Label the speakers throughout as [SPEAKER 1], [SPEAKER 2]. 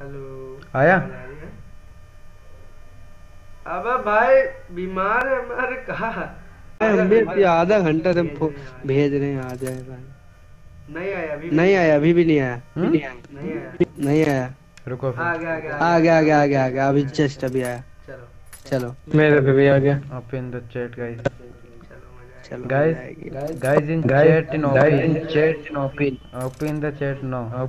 [SPEAKER 1] Hello
[SPEAKER 2] आया?
[SPEAKER 1] अबे भाई बीमार है हमारे कहा?
[SPEAKER 3] हम भी आधा घंटा से भेज रहे हैं आ जाए भाई।
[SPEAKER 1] नहीं आया अभी
[SPEAKER 3] नहीं आया अभी भी नहीं आया
[SPEAKER 2] हम्म?
[SPEAKER 1] नहीं आया।
[SPEAKER 3] नहीं आया।
[SPEAKER 2] रुको
[SPEAKER 1] आ
[SPEAKER 2] फिर।
[SPEAKER 1] गया आ गया
[SPEAKER 3] आ गया आ गया आ गया अभी जस्ट अभी आया।
[SPEAKER 1] चलो।
[SPEAKER 3] चलो।
[SPEAKER 4] मेरे पे भी आ गया।
[SPEAKER 1] Open the
[SPEAKER 3] chat
[SPEAKER 2] guys
[SPEAKER 3] Guys, जाएगी।
[SPEAKER 2] Guys in
[SPEAKER 4] Guys,
[SPEAKER 2] chat in
[SPEAKER 4] guys in
[SPEAKER 2] open
[SPEAKER 4] chat in open.
[SPEAKER 2] Open the chat now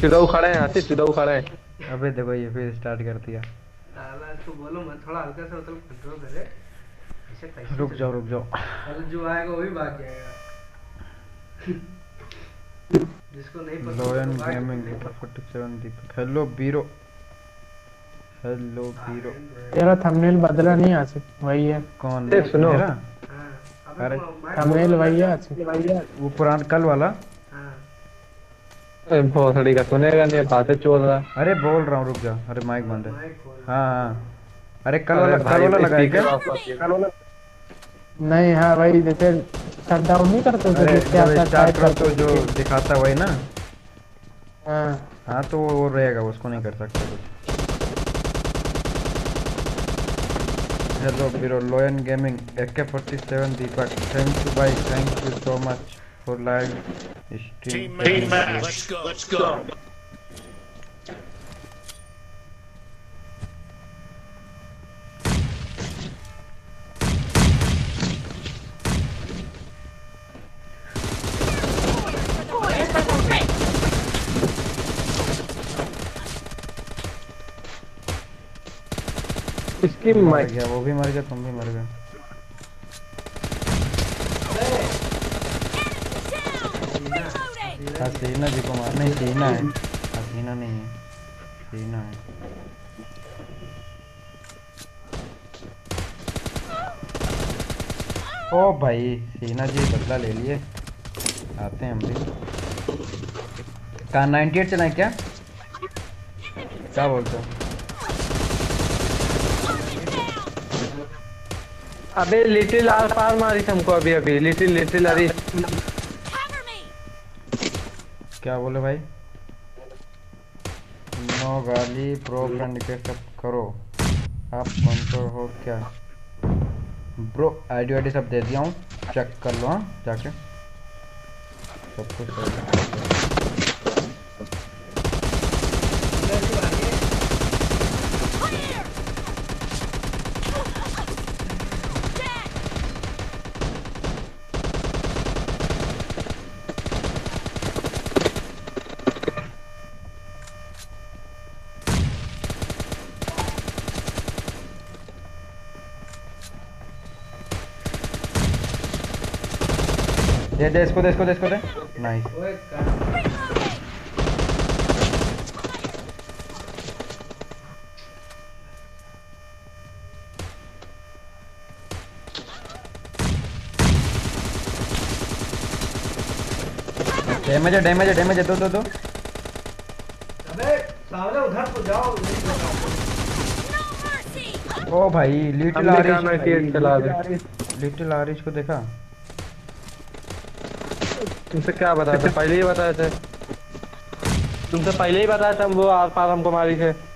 [SPEAKER 4] चुदाऊ खड़ा है आते चुदाऊ खड़ा है।
[SPEAKER 2] अबे देखो ये फिर स्टार्ट कर दिया।
[SPEAKER 1] साला इसको बोलो मत थोड़ा हल्का सा मतलब कंट्रोल करे।
[SPEAKER 2] रुक जाओ रुक जाओ।
[SPEAKER 1] चल। जो आएगा वो भी भाग जाएगा। जिसको नहीं पसंद
[SPEAKER 2] लोयन
[SPEAKER 1] gaming
[SPEAKER 2] 47 Deepak hello bro hello bro
[SPEAKER 5] तेरा थंबनेल बदला नहीं आसिफ वही है।
[SPEAKER 2] कौन?
[SPEAKER 4] सुनो।
[SPEAKER 2] मेरा?
[SPEAKER 1] हाँ,
[SPEAKER 2] अरे,
[SPEAKER 5] थंबनेल वही है आसिफ
[SPEAKER 2] वो पुराना कल वाला?
[SPEAKER 4] भोसड़ी का सुनेगा नहीं बातें चोल रहा
[SPEAKER 2] अरे बोल रहा हूँ रुक जा। अरे माइक बंद है। हाँ हाँ। अरे कल वाला कल वाला लगाया क्या?
[SPEAKER 5] नहीं हाँ वही जैसे शट डाउन नहीं करते
[SPEAKER 2] अरे स्टार्ट
[SPEAKER 5] टाइप
[SPEAKER 2] तो जो दिखाता वही ना।
[SPEAKER 5] हाँ।
[SPEAKER 2] हाँ तो वो रहेगा उसको नहीं कर सकते कुछ। Hello bro लोयन gaming AK 47 Deepak thank you भाई thank you so much for live stream
[SPEAKER 6] Team match. Let's go. Let's go.
[SPEAKER 4] इसकी
[SPEAKER 2] मर
[SPEAKER 4] माइक
[SPEAKER 2] गया वो भी मर गया तुम भी मर गए हसीना जी को मार, नहीं सीना है। हसीना नहीं है सीना है। ओ भाई सीना जी, बदला ले लिए। आते हैं हम भी। कहाँ 98 चलाएँ क्या? क्या बोलते हो?
[SPEAKER 4] अबे लिटिल आर पार मारी थी हमको अभी अभी। लिटिल लिटिल अरे
[SPEAKER 2] क्या बोले भाई? नो गाली प्रो फ्रेंड सब करो। आप स्पॉन्सर हो क्या? ब्रो आईडी आईडी सब दे दिया हूँ। चेक कर लो हाँ जाके। सब कुछ दे इसको दे इसको दे इसको दे। नाइस डैमेज है डैमेज है डैमेज है दो दो दो।
[SPEAKER 1] अबे सावले उधर तो जाओ नहीं जाओ।
[SPEAKER 2] ओ भाई लिटिल आरिश
[SPEAKER 4] चला दे।
[SPEAKER 2] लिटिल आरिश को देखा?
[SPEAKER 4] तुमसे क्या बताया था? पहले ही बताया था। तुमसे पहले ही बताया था वो आर पार हमको मारी थे।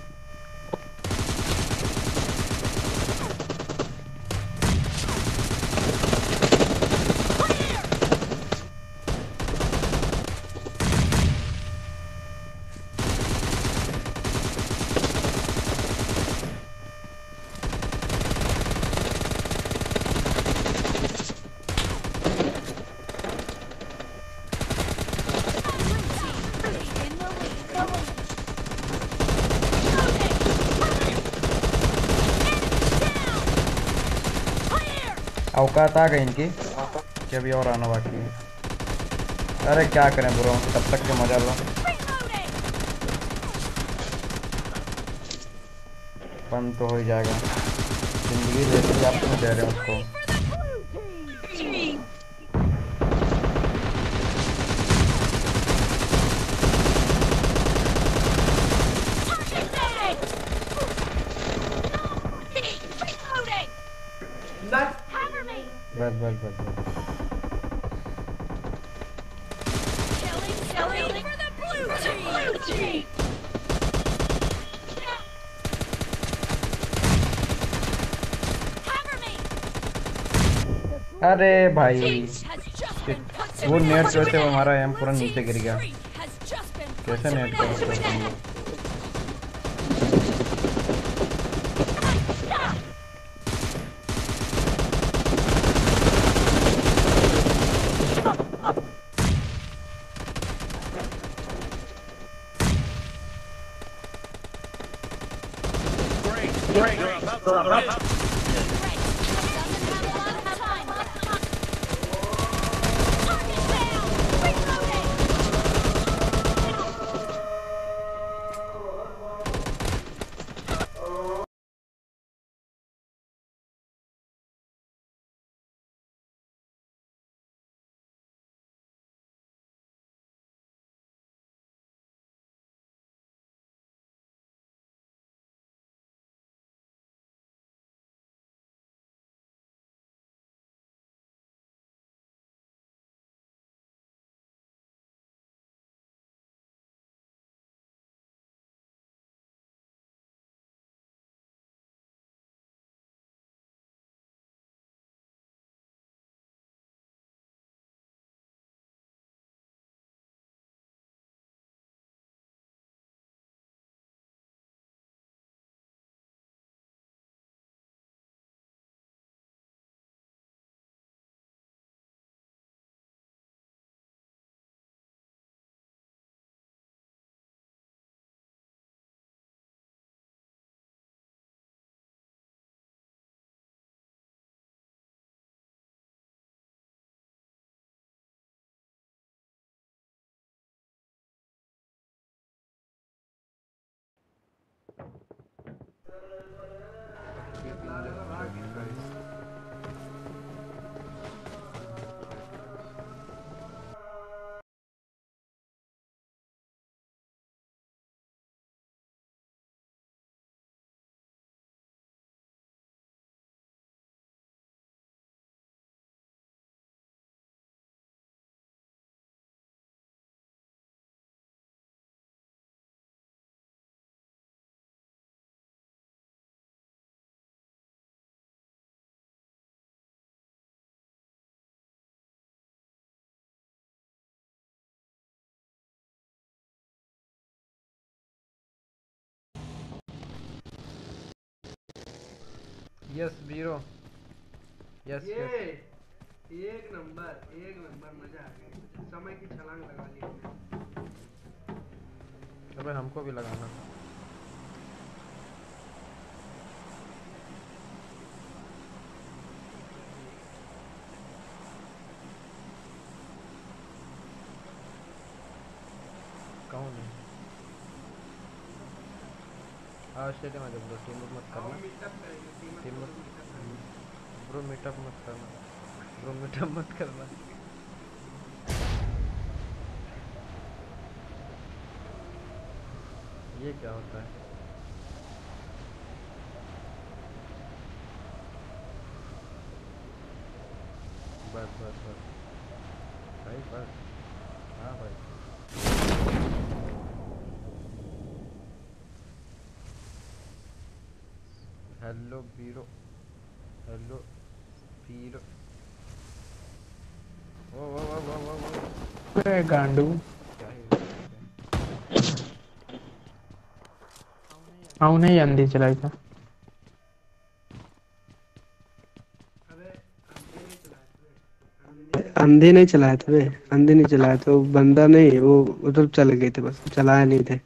[SPEAKER 2] औकात आ गई इनकी। कि अभी और आना बाकी है। अरे क्या करें ब्रो, तब तक के मज़ा लो। बंद तो हो ही जाएगा। ज़िंदगी आप दे रहे हैं उसको। अरे भाई वो नेट जो थे हमारा एम पूरा नीचे गिर गया। कैसे नेट कर
[SPEAKER 6] Thank you.
[SPEAKER 2] Yes bro yes
[SPEAKER 1] ये एक नंबर एक नंबर मज़ा आ गया। समय की छलांग लगा ली हमने।
[SPEAKER 2] अबे हमको भी लगाना कौन है हाँ स्टेडियम आ जाओ ब्रो टीम मत करना।
[SPEAKER 1] टीम
[SPEAKER 2] मत ब्रो मीटअप मत करना। ब्रो मीटअप मत करना। ये क्या होता है? बस बस बस। भाई, बस हाँ भाई हेलो बीरो हेलो बीरो ओ ओ ओ ओ ओ ओ
[SPEAKER 5] गांडू
[SPEAKER 2] हाँ
[SPEAKER 5] नहीं अंधी चलाई था
[SPEAKER 1] अंधे नहीं चलाए थे
[SPEAKER 3] अंधे नहीं चलाए थे बे अंधे नहीं चलाए थे वो बंदा नहीं वो उधर चले गए थे बस चलाया नहीं थे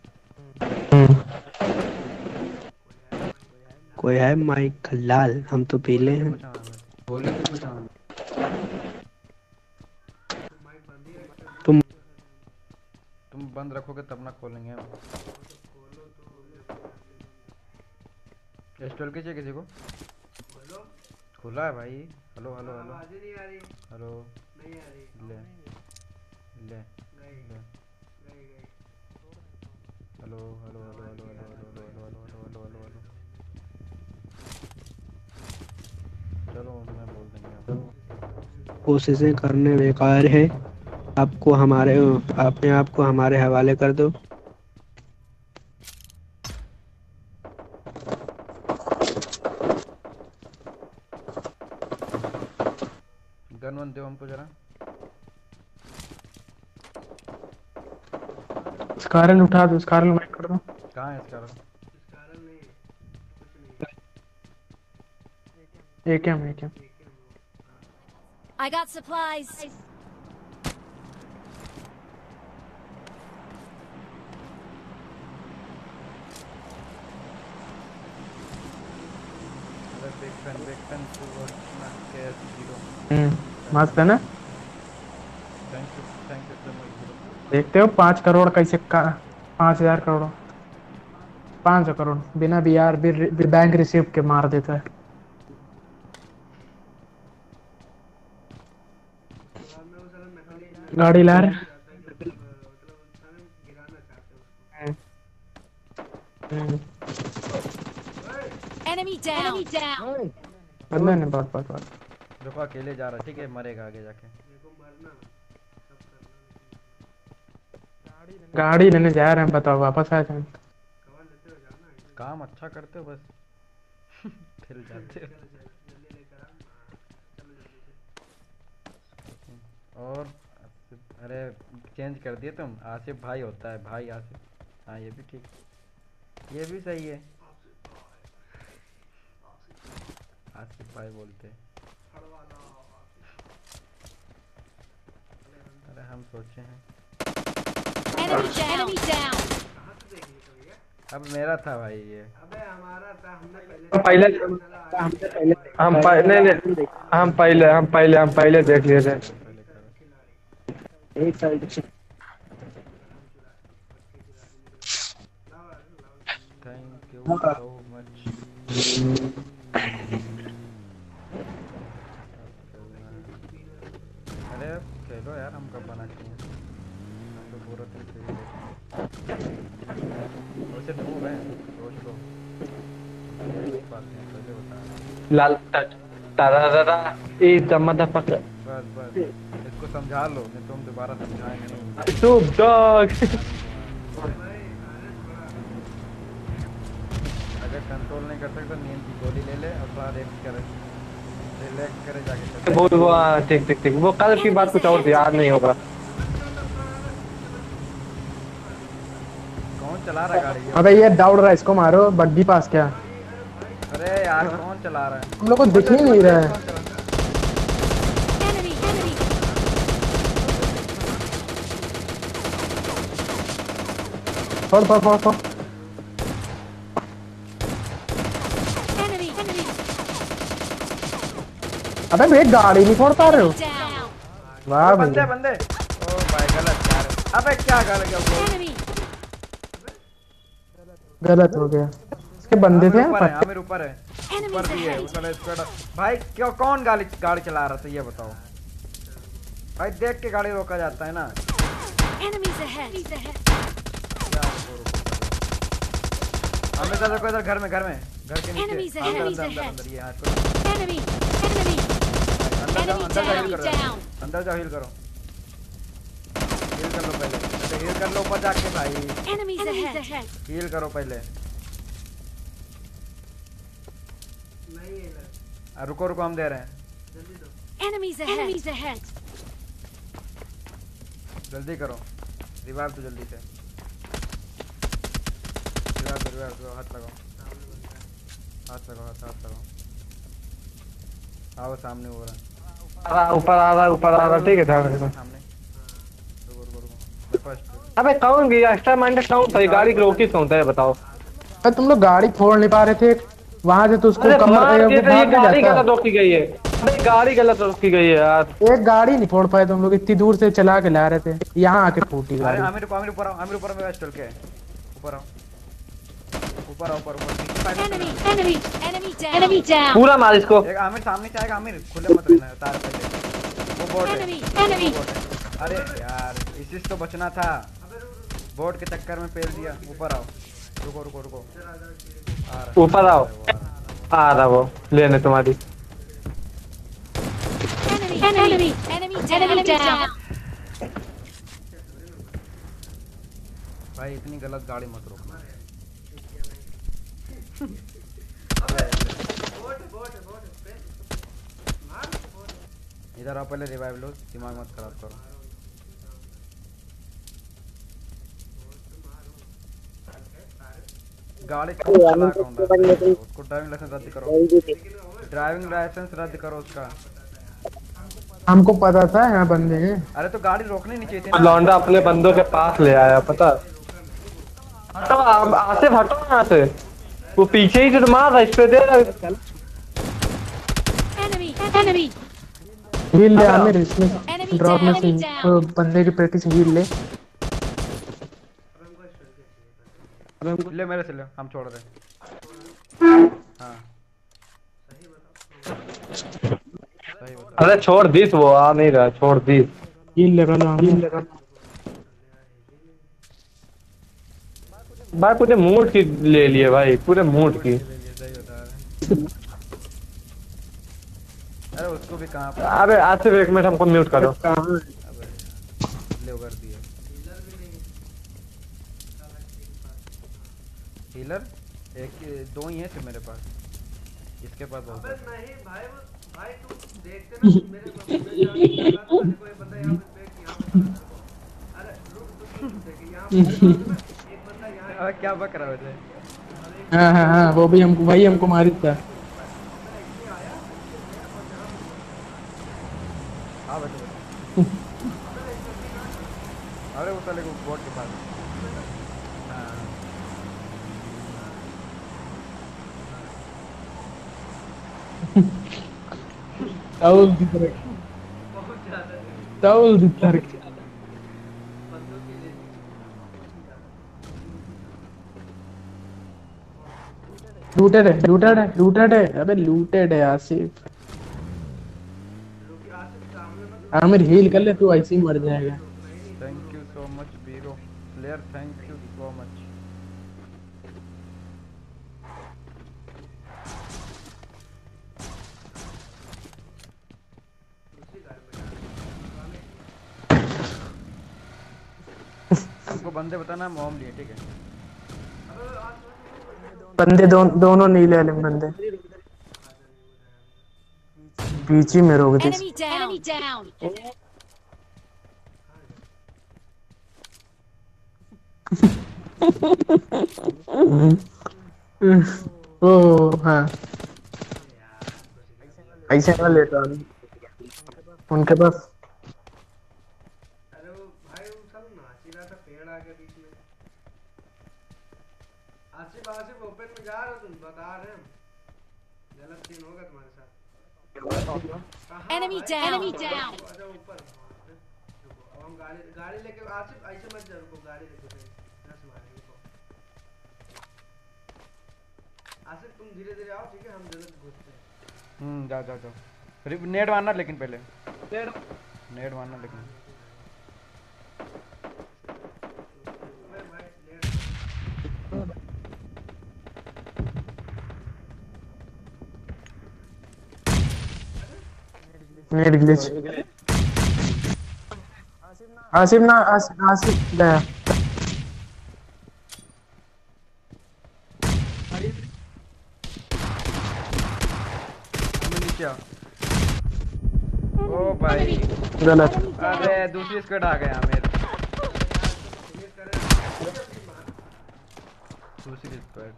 [SPEAKER 3] कोई है माइक खल्लाल हम तो पीले हैं। तुम
[SPEAKER 2] तुम बंद रखोगे तब ना खोलेंगे स्टॉल कीजिए किसी को? खुला है भाई।
[SPEAKER 1] Hello hello hello.
[SPEAKER 2] हेलो। ले। ले। Hello hello hello.
[SPEAKER 3] कोशिशें करने बेकार है। आपको हमारे अपने आप को हमारे हवाले कर दो।
[SPEAKER 2] गन वन दो हमको जरा।
[SPEAKER 5] स्कारन उठा दो स्कारन माइक कर दो।
[SPEAKER 2] कहाँ है इसका
[SPEAKER 1] इस कारण नहीं कुछ नहीं AKM AKM
[SPEAKER 6] I got supplies.
[SPEAKER 2] Zero
[SPEAKER 5] हम्म मस्त है ना?
[SPEAKER 2] Thank you thank you so much
[SPEAKER 5] देखते हो पाँच करोड़ कैसे का पाँच हज़ार करोड़। पाँच सौ करोड़ बिना बी आर बैंक रिसिप्ट के मार देता है
[SPEAKER 1] बाद में वो साला नकली
[SPEAKER 5] गाड़ी ला रहे
[SPEAKER 1] जाता है कि, मतलब साले गिराना चाहते हैं उसको
[SPEAKER 5] हम्म।
[SPEAKER 6] Enemy down. Enemy down.
[SPEAKER 5] बंदा ने बहुत बहुत बहुत
[SPEAKER 2] रुको अकेले जा रहा ठीक है? मरेगा आगे जाके।
[SPEAKER 1] देखो मरना सब करना
[SPEAKER 5] गाड़ी लेने जा रहे हैं बताओ वापस आ जाए।
[SPEAKER 1] कवर लेते हुए जाना
[SPEAKER 2] काम अच्छा करते हो बस। फिर जाते हो।
[SPEAKER 1] चलो चलो जल्दी लेकर आ चलो जल्दी से
[SPEAKER 2] और अरे चेंज कर दिए तुम। आसिफ भाई होता है। भाई आसिफ। हाँ ये भी ठीक। ये भी सही है। आसिफ भाई बोलते हैं। अरे हम सोचे हैं।
[SPEAKER 1] तो
[SPEAKER 2] अब मेरा था भाई ये।
[SPEAKER 1] अबे हमारा था हमने पहले
[SPEAKER 4] हम पहले
[SPEAKER 5] हमसे पहले
[SPEAKER 4] हम पह- नहीं नहीं हम पहले हम पहले हम पहले देख लिए थे।
[SPEAKER 5] एक side
[SPEAKER 2] thank you so much अरे खेलो यार हम कब बना चाहिए हम तो पूरा दिन खेल वैसे नूब है सोच लो यही बात है पहले बता
[SPEAKER 4] लाल तारा तारा ए दमदा पक
[SPEAKER 2] बस बस। इसको समझा लो नहीं तुम दोबारा समझाएँगे नहीं।
[SPEAKER 4] डॉग
[SPEAKER 2] अगर कंट्रोल नहीं कर सकता नींद की गोली ले ले और थोड़ा रेस्ट करे रिलैक्स करे जाके।
[SPEAKER 4] वो वो हाँ, ठीक ठीक ठीक वो कल की बात कुछ और याद नहीं होगा।
[SPEAKER 2] कौन चला रहा गाड़ी
[SPEAKER 5] अबे ये दौड़ रहा है इसको मारो बग्गी पास क्या?
[SPEAKER 2] अरे यार कौन चला रहा है?
[SPEAKER 5] हम लोग को दिख ही नहीं रहा है
[SPEAKER 2] कौन चला रहा है?
[SPEAKER 6] Enemy. Enemy.
[SPEAKER 5] फोड़ फोड़ फोड़ फोड़
[SPEAKER 6] Enemy. Enemy.
[SPEAKER 5] अबे भाई गाड़ी नहीं फोड़ पा रहे हो। वाह
[SPEAKER 2] बंदे बंदे। ओ भाई गलत यार। अबे क्या कर गया वो
[SPEAKER 5] गलत हो गया। इसके बंदे थे
[SPEAKER 2] आमिर ऊपर है आमिर ऊपर है। ऊपर भी है
[SPEAKER 6] ahead.
[SPEAKER 2] उस वाले स्क्वाड भाई क्यों कौन गाड़ी गाड़ी चला रहा था ये बताओ। भाई देख के गाड़ी रोका जाता है ना।
[SPEAKER 6] Enemies ahead.
[SPEAKER 2] आमिर इधर देखो इधर घर में घर में। घर के नीचे। अंदर अंदर अंदर अंदर ये हाथ को।
[SPEAKER 6] Enemy. Enemy.
[SPEAKER 2] अंदर जाओ अंदर जाओ हील करो। अंदर जाओ हील करो। हील कर लो पहले। पहले हील कर लो ऊपर जाके भाई।
[SPEAKER 6] Enemies ahead.
[SPEAKER 2] हील करो पहले।
[SPEAKER 1] नहीं है।
[SPEAKER 2] रुको रुको हम दे रहे हैं।
[SPEAKER 1] जल्दी दो।
[SPEAKER 6] Enemies ahead. Enemies ahead.
[SPEAKER 2] जल्दी करो। रिवाइव तो जल्दी से। करो रिवाइव करो हाथ लगाओ हाथ लगाओ हाथ हाथ लगाओ आओ सामने हो रहा है
[SPEAKER 4] ऊपर आ रहा ऊपर आ रहा ठीक है
[SPEAKER 2] सामने रुको रुको रुको
[SPEAKER 4] अबे कौन गया एक्स्ट्रा माइंडेड कौन था गाड़ी की रोकी कौन था बताओ।
[SPEAKER 5] अरे तुम लोग गाड़ी फोड़ नहीं पा रहे थे। वहाँ से तो उसको कमर वो
[SPEAKER 4] तो
[SPEAKER 5] नहीं
[SPEAKER 4] गाड़ी गलत रोकी गई है। अबे गाड़ी गलत रोकी गई है यार।
[SPEAKER 5] एक गाड़ी नहीं फोड़ पाए तुम लोग इतनी दूर से चला के ला रहे थे। यहाँ आके फूटी
[SPEAKER 2] अरे
[SPEAKER 5] गाड़ी
[SPEAKER 2] आमिर ऊपर आमिर ऊपर आओ आमिर ऊपर में चल के। ऊपर आओ। ऊपर ऊपर ऊपर पीछे side में
[SPEAKER 6] Enemy. Enemy. Enemy down. Enemy down.
[SPEAKER 4] पूरा मार इसको
[SPEAKER 2] एक आमिर सामने से आएगा आमिर खुले मत रहना तार पहले वो बोट है बोट है अरे यार इसी तो बचना था बोट के चक्कर में पेल दिया ऊपर आओ रुको रुको रुको
[SPEAKER 4] ऊपर आओ आ रहा वो लेने तुम्हारी
[SPEAKER 6] Enemy. Enemy. Enemy down. Enemy down.
[SPEAKER 2] भाई इतनी गलत गाड़ी मत रोको इधर आओ पहले रिवाइव लो दिमाग मत खराब करो। गाड़ी है? उसको ड्राइविंग लाइसेंस रद्द करो। ड्राइविंग लाइसेंस रद्द करो उसका।
[SPEAKER 5] हमको पता था यहाँ बंदे हैं
[SPEAKER 2] अरे तो गाड़ी रोकनी नहीं चाहिए थी
[SPEAKER 4] लौंडा अपने बंदों के पास ले आया पता? हटो आप- आसिफ हटो यहाँ से। वो पीछे ही तो मार रहा इस पे दे रहा!
[SPEAKER 6] Enemy!
[SPEAKER 5] हील ले आमिर इसमें ड्रॉप में! से बंदे की प्रैक्टिस हील ले।
[SPEAKER 2] ले मेरे से ले हम छोड़ रहे हाँ। सही बता।
[SPEAKER 4] अरे छोड़ दीस वो आ नहीं रहा छोड़ दीस।
[SPEAKER 5] हील लगा लो हील लगा
[SPEAKER 4] भाई पूरे मूड की ले लिए भाई पूरे मूड की।
[SPEAKER 2] अरे उसको भी कहाँ पर
[SPEAKER 4] अरे आसिफ एक मिनट हमको म्यूट करो।
[SPEAKER 2] ले कर दिया हीलर एक दो ही है मेरे पास? इसके पास बहुत
[SPEAKER 1] अबे नहीं भाई वो भाई तुम देखते ना मेरे के कोई बंदा यहाँ पे बैठ यहाँ पे अरे रुक तुम देखिए यहाँ पे यहाँ
[SPEAKER 2] अबे क्या बक रहा है
[SPEAKER 5] हाँ हाँ हाँ वो भी हमको वही हमको मारी था।
[SPEAKER 2] हाँ अरे वो साले को बोर्ड के पास। हाँ।
[SPEAKER 5] ताउल दी तरह
[SPEAKER 1] बहुत ज़्यादा है।
[SPEAKER 5] ताउल दी तरह
[SPEAKER 1] बंदों के लिए
[SPEAKER 5] लूटेड है लूटेड है लूटेड है। अबे लूटेड है आसिफ आमिर हील कर ले तू ऐसे ही मर जाएगा।
[SPEAKER 2] Thank you so much bro player thank you so much हमको बंदे बताना मोम लिए ठीक है?
[SPEAKER 5] बंदे दो, दोनों नीले वाले बंदे। बीच ही में रोक दे! ओ हाँ। ऐसे ना लेता उनके पास
[SPEAKER 1] अरे वो भाई वो सब नाच ही रहा था पेड़ आ गया बीच में आसिफ आसिफ ओपन में जा रहे हो तुम बता रहे हैं हम गलत सीन होगा तुम्हारे साथ कहाँ
[SPEAKER 6] Enemy down! Enemy down!
[SPEAKER 1] गाड़ी लेके आसिफ ऐसे मत जा रुको गाड़ी लेके फिर रस मारेंगे रुको आसिफ तुम धीरे धीरे आओ ठीक है हम जल्द घुसते हैं
[SPEAKER 2] हम्म जाओ जाओ जाओ। नेट मारना लेकिन पहले। नेट मारना लेकिन
[SPEAKER 1] मैं भाई लेट
[SPEAKER 5] नेट ग्लिच आसिफ ना। आसिफ आसिफ गया
[SPEAKER 2] ओ भाई।
[SPEAKER 5] गलत।
[SPEAKER 2] अरे दूसरी स्क्वाड आ गया मेरे। दूसरी स्क्वाड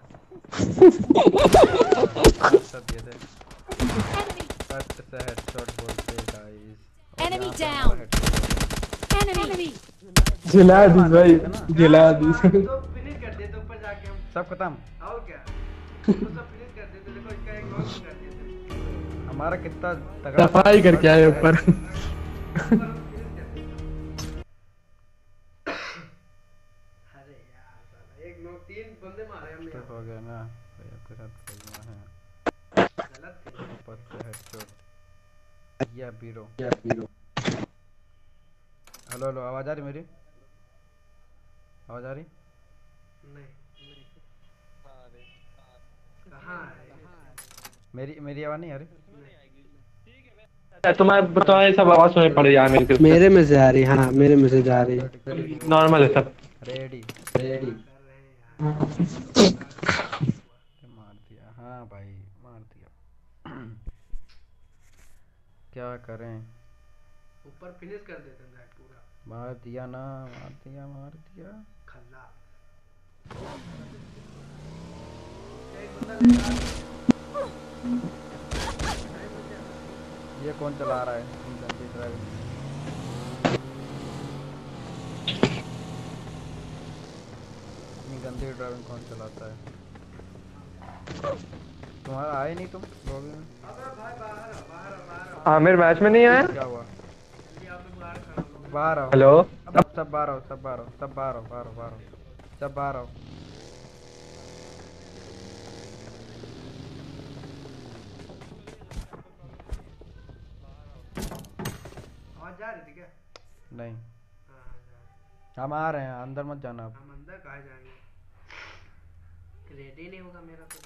[SPEAKER 2] सब थे! से हेडशॉट
[SPEAKER 6] Enemy down! Enemy!
[SPEAKER 5] जिला दी भाई जिला दी।
[SPEAKER 1] तो फिनिश कर दिए तो ऊपर जाके हम।
[SPEAKER 2] सब खत्म
[SPEAKER 1] और क्या? तो सब फिनिश कर देते देखो इसका एक नॉक कर देते
[SPEAKER 2] हमारा कितना तगड़ा
[SPEAKER 5] सफ़ाई करके आए ऊपर।
[SPEAKER 1] ऊपर। अरे यार साला एक नॉक तीन बंदे मारे हमने
[SPEAKER 2] तो हो गया ना। भाई आपके साथ खेलना है।
[SPEAKER 1] गलत।
[SPEAKER 2] फ़र्स्ट से हेडशॉट या बीरो हेलो हेलो आवाज़ आ रही मेरी? आवाज़ आ रही?
[SPEAKER 1] नहीं कहाँ है
[SPEAKER 2] मेरी मेरी आवाज़ नहीं आ रही?
[SPEAKER 4] तुम्हारे तुम्हारी सब आवाज़ सुनाई पड़ रही है मेरे
[SPEAKER 3] मेरे में से आ रही हाँ मेरे में से जा रही।
[SPEAKER 4] नॉर्मल है सब।
[SPEAKER 2] रेडी
[SPEAKER 3] रेडी
[SPEAKER 2] मार दिया हाँ भाई मार दिया। क्या करें?
[SPEAKER 1] ऊपर फिनिश कर देते हैं। पूरा
[SPEAKER 2] मार दिया ना मार दिया मार दिया
[SPEAKER 1] खल्ला।
[SPEAKER 2] ये कौन चला रहा है? गंदी ड्राइविंग कौन चलाता है? तुम्हारा आए नहीं तुम
[SPEAKER 4] आमिर मैच में नहीं आया?
[SPEAKER 2] क्या हुआ?
[SPEAKER 1] बाहर
[SPEAKER 2] आओ
[SPEAKER 4] हेलो?
[SPEAKER 2] सब सब बाहर आओ सब बाहर आओ सब बाहर आओ बाहर आओ बाहर आओ सब बाहर आओ
[SPEAKER 1] जा रही थी क्या?
[SPEAKER 2] नहीं।
[SPEAKER 1] हाँ हाँ
[SPEAKER 2] हम आ रहे हैं अंदर मत जाना आप
[SPEAKER 1] हम अंदर कहाँ जाएँगे? रेडी नहीं होगा मेरा तो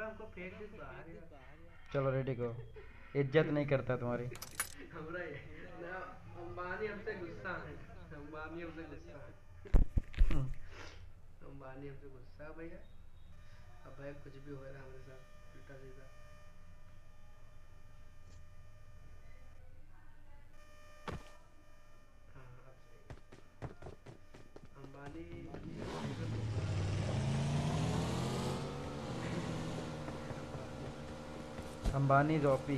[SPEAKER 1] अबे हमको फेंक दे बाहर
[SPEAKER 2] चलो रेडी को इज़्ज़त नहीं करता तुम्हारी।
[SPEAKER 1] हमरा ना अंबानी हमसे गुस्सा है। अंबानी हमसे गुस्सा है। अंबानी हमसे गुस्सा भैया। अब भाई कुछ भी हो रहा है हमारे साथ उल्टा सीधा हाँ अब सही अंबानी
[SPEAKER 2] अंबानी जोपी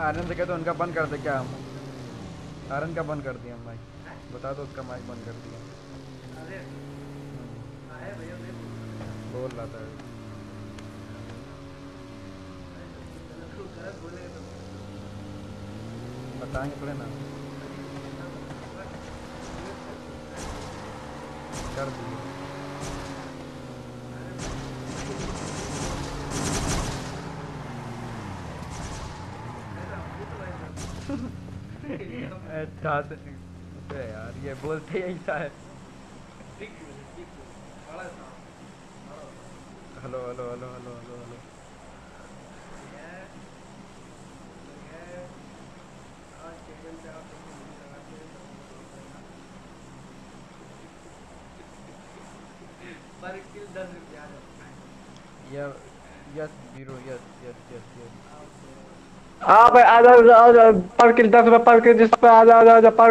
[SPEAKER 2] आर्यन से कहते उनका बंद कर दे क्या हम? आर्यन का बंद कर दिया माइक बता दो, उसका माइक बंद कर दिया।
[SPEAKER 1] अरे आए भैया मैं
[SPEAKER 2] बोल रहा था। बताएँगे थोड़े ना। कर दिए। अच्छा से यार ये बोलते ही ऐसा है। Hello hello hello hello hello hello.
[SPEAKER 1] हाँ किल दस
[SPEAKER 4] रुपए किल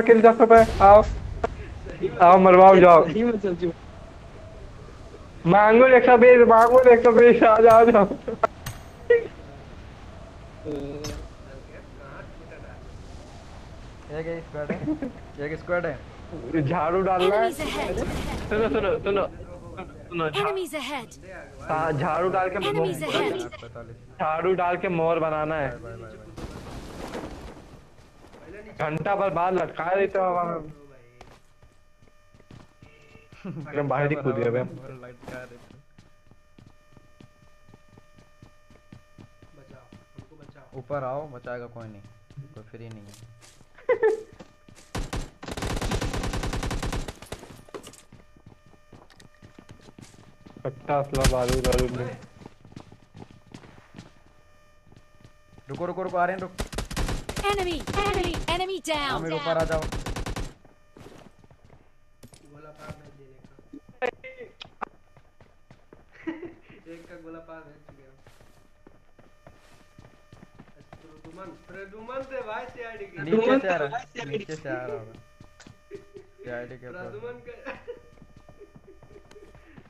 [SPEAKER 4] किल दस रुपए आओ। आओ मरवाओ जाओ। मांगो एक सौ बीस मांगो एक सौ बीस
[SPEAKER 2] एक स्क्वाड है एक स्क्वाड है।
[SPEAKER 4] झाड़ू डालना है। सुनो सुनो सुनो।
[SPEAKER 6] Enemies ahead!
[SPEAKER 4] झाड़ू डाल के
[SPEAKER 6] Enemies ahead!
[SPEAKER 2] पैतालीस
[SPEAKER 4] झाड़ू डाल के मोर बनाना है घंटा भर बाद लटका देते हो हवा बाहर ही कूद
[SPEAKER 1] बचाओ
[SPEAKER 2] ऊपर आओ बचाएगा कोई नहीं कोई फ्री नहीं है
[SPEAKER 4] कट्टा असला बारूद बारूद में
[SPEAKER 2] रुको रुको रुको आ रहे हैं रुक
[SPEAKER 6] Enemy! Enemy! Enemy down!
[SPEAKER 2] Aamir ऊपर आ जाओ
[SPEAKER 1] गोला पार नहीं देने का एक का गोला पार भेज चुके हम प्रदुमन प्रदुमन से भाई सीआईडी के
[SPEAKER 2] नीचे से आ रहा है नीचे से आ रहा होगा सीआईडी के
[SPEAKER 1] प्रदुमन का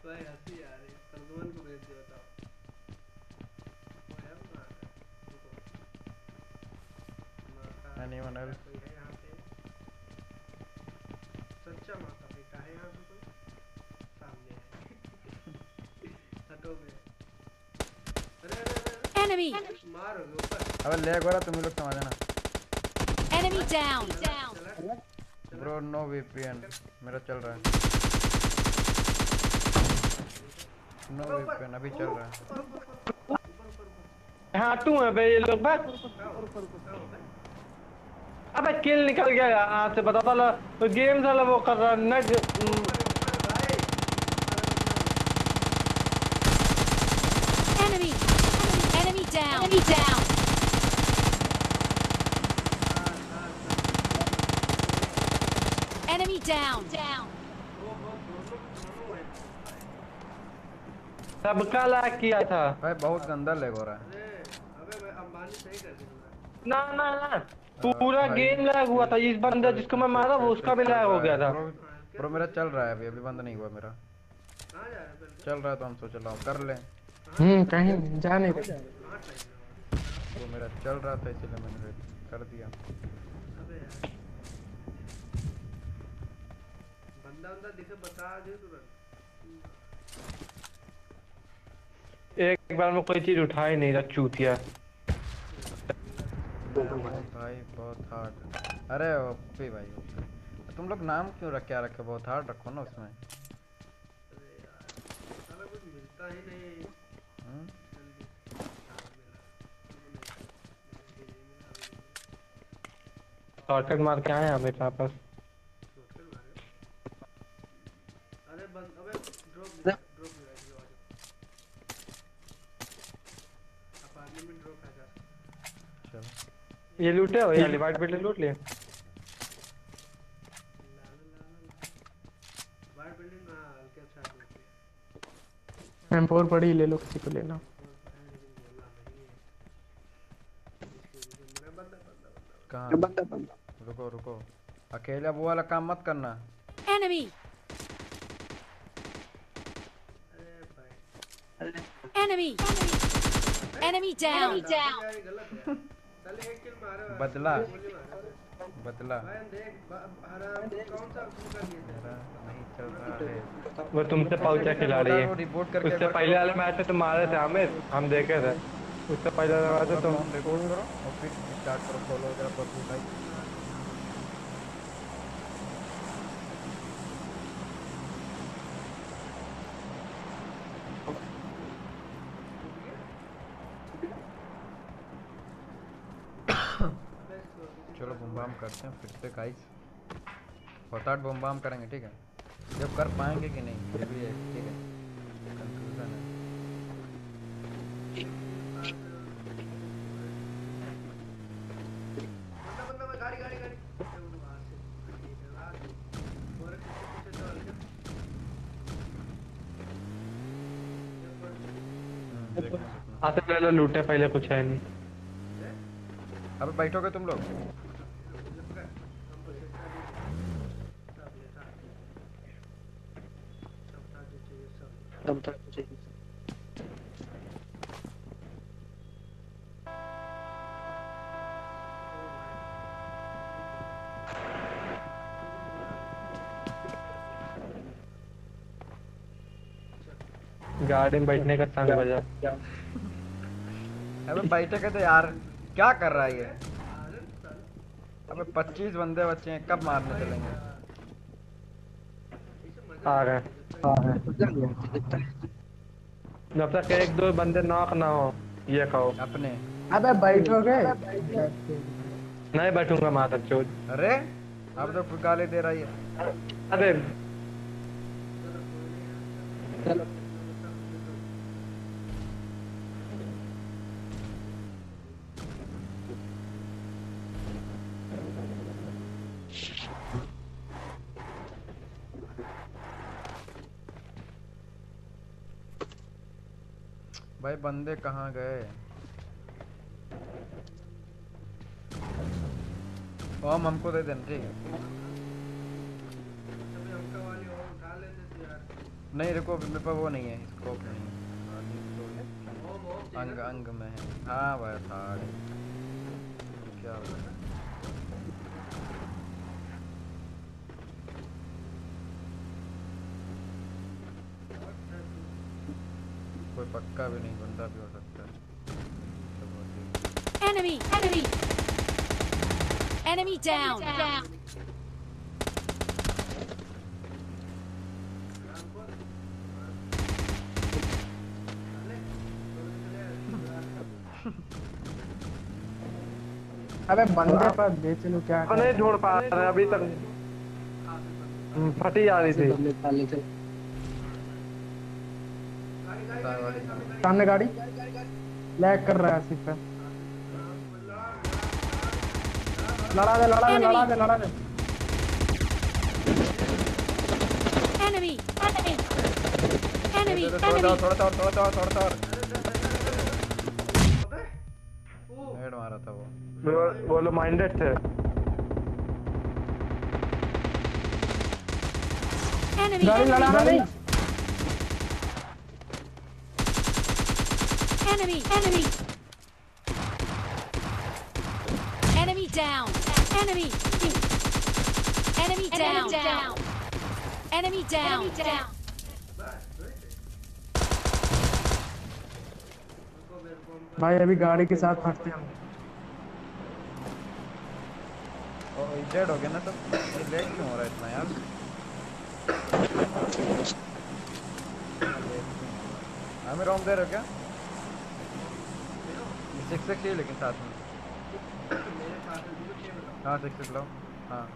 [SPEAKER 1] भाई हँसी आ रही है। प्रदुमन को भेज दो बताओ वो है? कोई है यहाँ पे? सच्चा माता बेटा है यहाँ पे कोई? सामने है। हटो में अरे अरे ऊपर।
[SPEAKER 2] अबे लैग हो रहा तुम लोग समझ ना
[SPEAKER 6] Enemy down! Down!
[SPEAKER 1] चला।
[SPEAKER 2] ब्रो नो वीपीएन मेरा चल रहा है। नो वीपीएन अभी चल रहा है
[SPEAKER 4] हाँ तू है बे ये लोग बस अबे किल निकल गया यहाँ से पता था तो गेम साला वो कर रहा नेट
[SPEAKER 6] Enemy! Enemy down. Enemy down. Enemy down. Down.
[SPEAKER 4] सबका लाइक किया था।
[SPEAKER 2] भाई बहुत गंदा लैग हो रहा है।
[SPEAKER 1] अबे भाई अंबानी सही कर दिया
[SPEAKER 4] ना ना ना पूरा गेम लैग हुआ था। इस बंदे जिसको मैं मारा वो उसका भी लैग हो गया था।
[SPEAKER 2] ब्रो मेरा चल रहा है अभी अभी बंद नहीं हुआ मेरा।
[SPEAKER 1] कहाँ जा रहे हैं
[SPEAKER 2] चल रहा है तो हम सोच रहा हूँ कर ले।
[SPEAKER 5] हम्म कहीं जा नहीं
[SPEAKER 2] तो मेरा चल रहा था इसलिए मैंने कर दिया।
[SPEAKER 1] अबे यार बंदा बंदा दिखे बता दे तुरंत
[SPEAKER 4] एक बार में कोई चीज़ उठा ही नहीं रहा चूतिया।
[SPEAKER 2] भाई बहुत हार्ड अरे ओपी भाई ओपी। तुम लोग नाम क्यों रख क्या रखे? बहुत हार्ड रखो ना उसमें।
[SPEAKER 1] ही हाँ,
[SPEAKER 4] शॉर्टकट मार के आए हमें वापस। ये लूटे हो? ये वाइट बिल्डिंग लूट लिए
[SPEAKER 1] वाइट बिल्डिंग में हल्के अच्छा ड्रॉप है
[SPEAKER 5] एम फोर पड़ी ले लो किसी को लेना
[SPEAKER 2] कहाँ?
[SPEAKER 3] बंदा बंदा
[SPEAKER 2] रुको रुको। अकेला वो वाला काम मत करना।
[SPEAKER 6] Enemy.
[SPEAKER 1] अरे भाई।
[SPEAKER 6] Enemy. Enemy down.
[SPEAKER 2] बदला। बदला।
[SPEAKER 1] सा
[SPEAKER 4] वो तुमसे पाउचा खिला रही है? उससे पहले वाले मैच में तुम मारे थे आमिर? हम देखे थे। उससे पहले वाले मैच में तुम
[SPEAKER 2] रिपोर्ट करो। और फिर स्टार्ट करो फॉलो वगैरह पर भाई चलो बम बम करते हैं फिर से गाइस होताट बम बम करेंगे ठीक है? जब कर पाएँगे कि नहीं ये भी है ठीक है? कंफ्यूजन है।
[SPEAKER 1] के
[SPEAKER 2] हम्म,
[SPEAKER 4] पहले लूटे पहले कुछ है नहीं।
[SPEAKER 2] अब बैठोगे तुम लोग?
[SPEAKER 3] तक मुझे
[SPEAKER 4] गाड़ी में बैठने का संग बजा।
[SPEAKER 2] अबे बैठे के तो यार क्या कर रहा है ये? अबे 25 बंदे बच्चे हैं कब मारने चलेंगे?
[SPEAKER 4] आ आ गए। जब तक एक दो बंदे नॉक ना हो ये कहो
[SPEAKER 2] अपने।
[SPEAKER 5] अबे बैठोगे?
[SPEAKER 4] नहीं बैठूँगा माता चोर।
[SPEAKER 2] अरे अब तो गाली दे रही है।
[SPEAKER 4] अरे
[SPEAKER 2] भाई बंदे कहाँ गए? ओम हमको दे देना ठीक है। नहीं, रुको मेरे पास वो नहीं है स्कोप नहीं है अंग अंग में है। हाँ भाई था। क्या हुआ? कोई पक्का भी नहीं बंदा भी हो सकता है।
[SPEAKER 6] Enemy. Enemy. Enemy down. Down.
[SPEAKER 5] अबे बंदे पर बेच लो क्या
[SPEAKER 4] नहीं ढूंढ पा रहे अभी तक हम्म, फटी जा रही थी
[SPEAKER 3] बंदे डाले थे
[SPEAKER 2] तार वाली
[SPEAKER 5] सामने गाड़ी लैग कर रहा है पे लड़ा दे लड़ा दे लड़ा दे लड़ा दे
[SPEAKER 6] Enemy! Enemy! Enemy!
[SPEAKER 2] थोड़ा
[SPEAKER 6] Enemy!
[SPEAKER 2] थोड़ा थोड़ा थोड़ा थोड़ा थोड़ा थोड़ा हेड मारा था वो
[SPEAKER 4] वो- लोग माइंडेड थे!
[SPEAKER 5] गाड़ी लड़ा
[SPEAKER 6] Enemy!
[SPEAKER 5] नहीं
[SPEAKER 6] Enemy! Enemy! Enemy down! Enemy! Enemy down! down! Enemy down! down!
[SPEAKER 1] रुको मेरे को हम-
[SPEAKER 5] भाई अभी गाड़ी के साथ फंसते हम
[SPEAKER 2] डेड हो गया ना सब ये लेट क्यों हो रहा है इतना यार हमें रोम दे रहे हो क्या सिक्स सिक्स ही लेकिन साथ में।
[SPEAKER 1] है।
[SPEAKER 2] हाँ सिक्स सिक्स लो हाँ।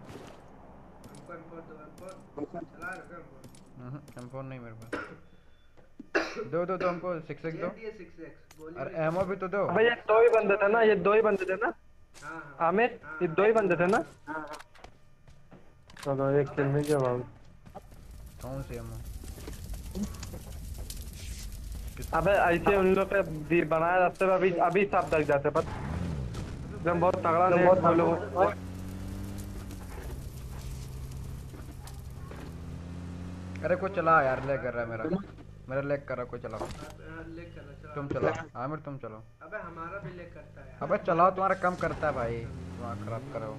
[SPEAKER 1] हमको M4 दो, M4 चला रहे हो क्या M4?
[SPEAKER 2] एम फ़ोन नहीं मेरे पास। दो दो दो हमको सिक्स सिक्स दो।
[SPEAKER 1] दे दिए 6x, गोली
[SPEAKER 2] अरे
[SPEAKER 1] में-
[SPEAKER 2] एमओ भी तो दो।
[SPEAKER 4] अबे ये दो ही बंदे थे ना ये दो ही बंदे थे ना?
[SPEAKER 1] हाँ हाँ।
[SPEAKER 4] आमिर ये दो ही बंदे थे ना? चलो एक किल मिल गया बाबू
[SPEAKER 2] कौन से एमओ
[SPEAKER 4] अबे ऐसे उन लोग पे दी- बनाया रास्ते पे अभी अभी सब लग जाते पर जब बहुत तगड़ा नहीं बहुत लोग।
[SPEAKER 2] अरे कोई चला यार लेग कर रहा है मेरा। मेरा लेग कर रहा कोई चलाओ।
[SPEAKER 1] चला
[SPEAKER 2] तुम चलाओ। आमिर तुम चलो
[SPEAKER 1] अबे हमारा भी लेग करता है।
[SPEAKER 2] अबे चलाओ तुम्हारा कम करता है भाई। दिमाग खराब करो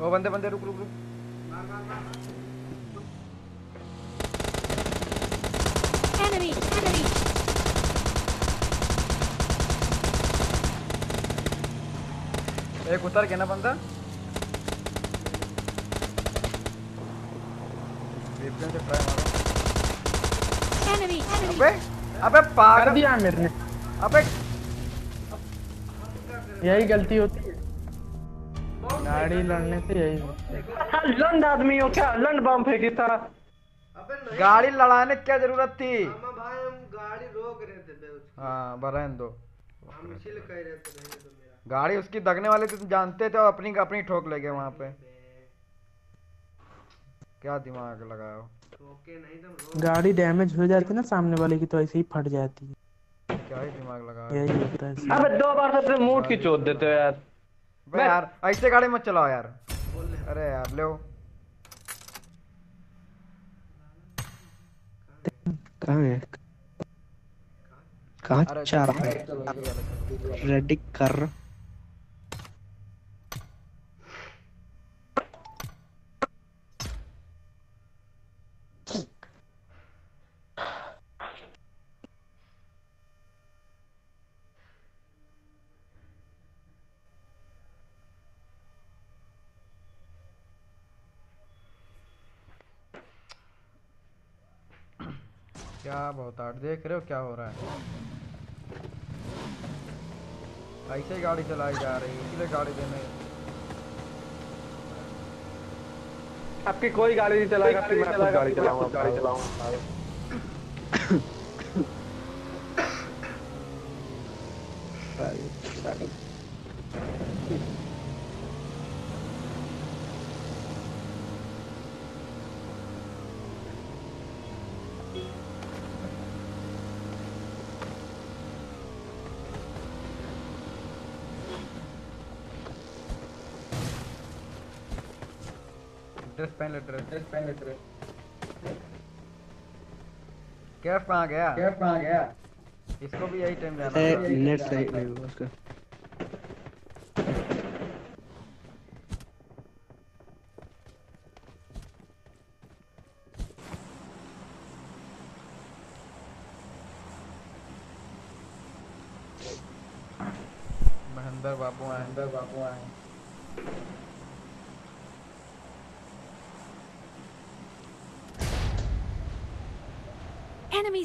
[SPEAKER 2] ओ बंदे बंदे रुक रुक रुक।
[SPEAKER 6] Enemy! Enemy!
[SPEAKER 2] एक उतर गया ना बंदा से ट्राई मारो
[SPEAKER 6] Enemy! Enemy!
[SPEAKER 2] अबे अबे पागल
[SPEAKER 5] दिया मेरे ने
[SPEAKER 2] अबे
[SPEAKER 5] यही गलती होती है गाड़ी लड़ने से यही
[SPEAKER 4] लंड आदमी हो क्या? लंड बम फेंकी था।
[SPEAKER 2] गाड़ी लड़ाने की क्या ज़रूरत थी?
[SPEAKER 1] भाई हम गाड़ी रोक रहे थे उसकी
[SPEAKER 2] हाँ बरहन दो।
[SPEAKER 1] हम इसीलिए कह रहे थे रहने दो मेरा।
[SPEAKER 2] गाड़ी उसकी दगने वाली तुम जानते थे और अपनी अपनी ठोक ले गए वहाँ पे। क्या दिमाग लगाया
[SPEAKER 1] नहीं तो
[SPEAKER 5] गाड़ी डैमेज हो जाती है ना सामने वाले की तो ऐसे ही फट जाती। है
[SPEAKER 2] क्या ही दिमाग लगाया
[SPEAKER 5] यही होता है।
[SPEAKER 4] अबे दो बार सबसे मूड की चोट देते हो यार।
[SPEAKER 2] बे यार ऐसे गाड़ी मत चलाओ यार। अरे यार ले
[SPEAKER 3] कहा है? कहाँ जा रहा है? रेडी कर।
[SPEAKER 2] क्या बहुत आठ देख रहे हो क्या हो रहा है ऐसे ही गाड़ी चलाई जा रही है इसलिए गाड़ी देने
[SPEAKER 4] आपकी कोई गाड़ी नहीं चलाएगा फिर मैं खुद गाड़ी चलाऊँगा गाड़ी चलाऊँगा
[SPEAKER 2] ड्रेस पहन ले ड्रेस ड्रेस पहन ले ड्रेस कैफ कहाँ गया कैफ कहाँ गया इसको भी यही टाइम जाना है
[SPEAKER 3] नेट सही नहीं हुआ उसका
[SPEAKER 2] महेंद्र बाबू आए महेंद्र बाबू आए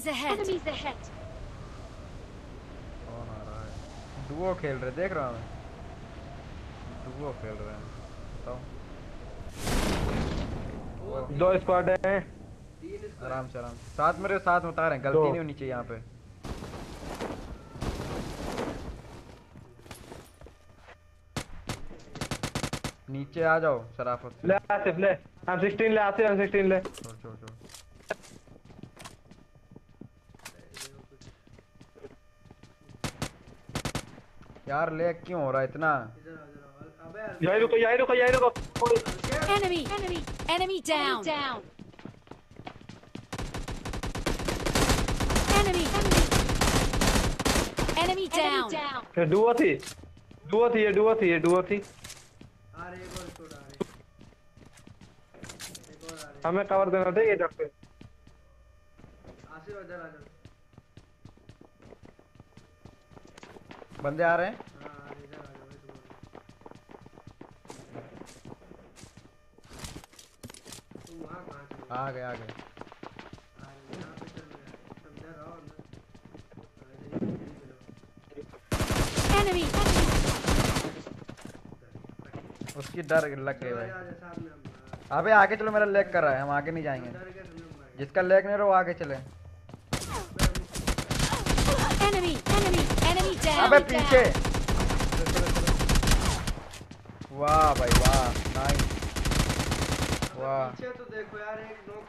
[SPEAKER 6] Enemies ahead! Enemies ahead!
[SPEAKER 2] कौन आ रहा है डुओ खेल रहे देख रहा हूँ मैं। डुओ खेल रहे हैं बताओ।
[SPEAKER 4] दो स्क्वाड है।
[SPEAKER 2] आराम से आराम साथ मेरे साथ उतार रहे हैं। गलती नहीं होनी चाहिए यहाँ पे। नीचे आ जाओ शराफत
[SPEAKER 4] ले आसिफ ले। हम 16 ले आसिफ हम 16 ले
[SPEAKER 2] छोड़ छोड़ छोड़ यार लेग क्यों हो रहा है इतना
[SPEAKER 4] यही रुको यही रुको यही रुको
[SPEAKER 6] Enemy! Enemy! Enemy down! Down! Enemy! Enemy down!
[SPEAKER 4] ये डुओ थी डुओ थी ये डुओ थी ये डुओ थी
[SPEAKER 1] रहे एक और छोड़ आ एक और आ रहे
[SPEAKER 4] हमें कवर देना था ये पे
[SPEAKER 1] आसिफ इधर आ जाओ
[SPEAKER 2] बंदे आ रहे हैं।
[SPEAKER 1] आ गए
[SPEAKER 2] आ गए। उसकी डर लग गई भाई। अबे आगे चलो मेरा लेग कर रहा है। हम आगे नहीं जाएँगे। जिसका लेग नहीं रहा वो आगे चले। अबे पीछे। वाह भाई वाह नाइस वाह।
[SPEAKER 1] पीछे तो देखो यार एक नोक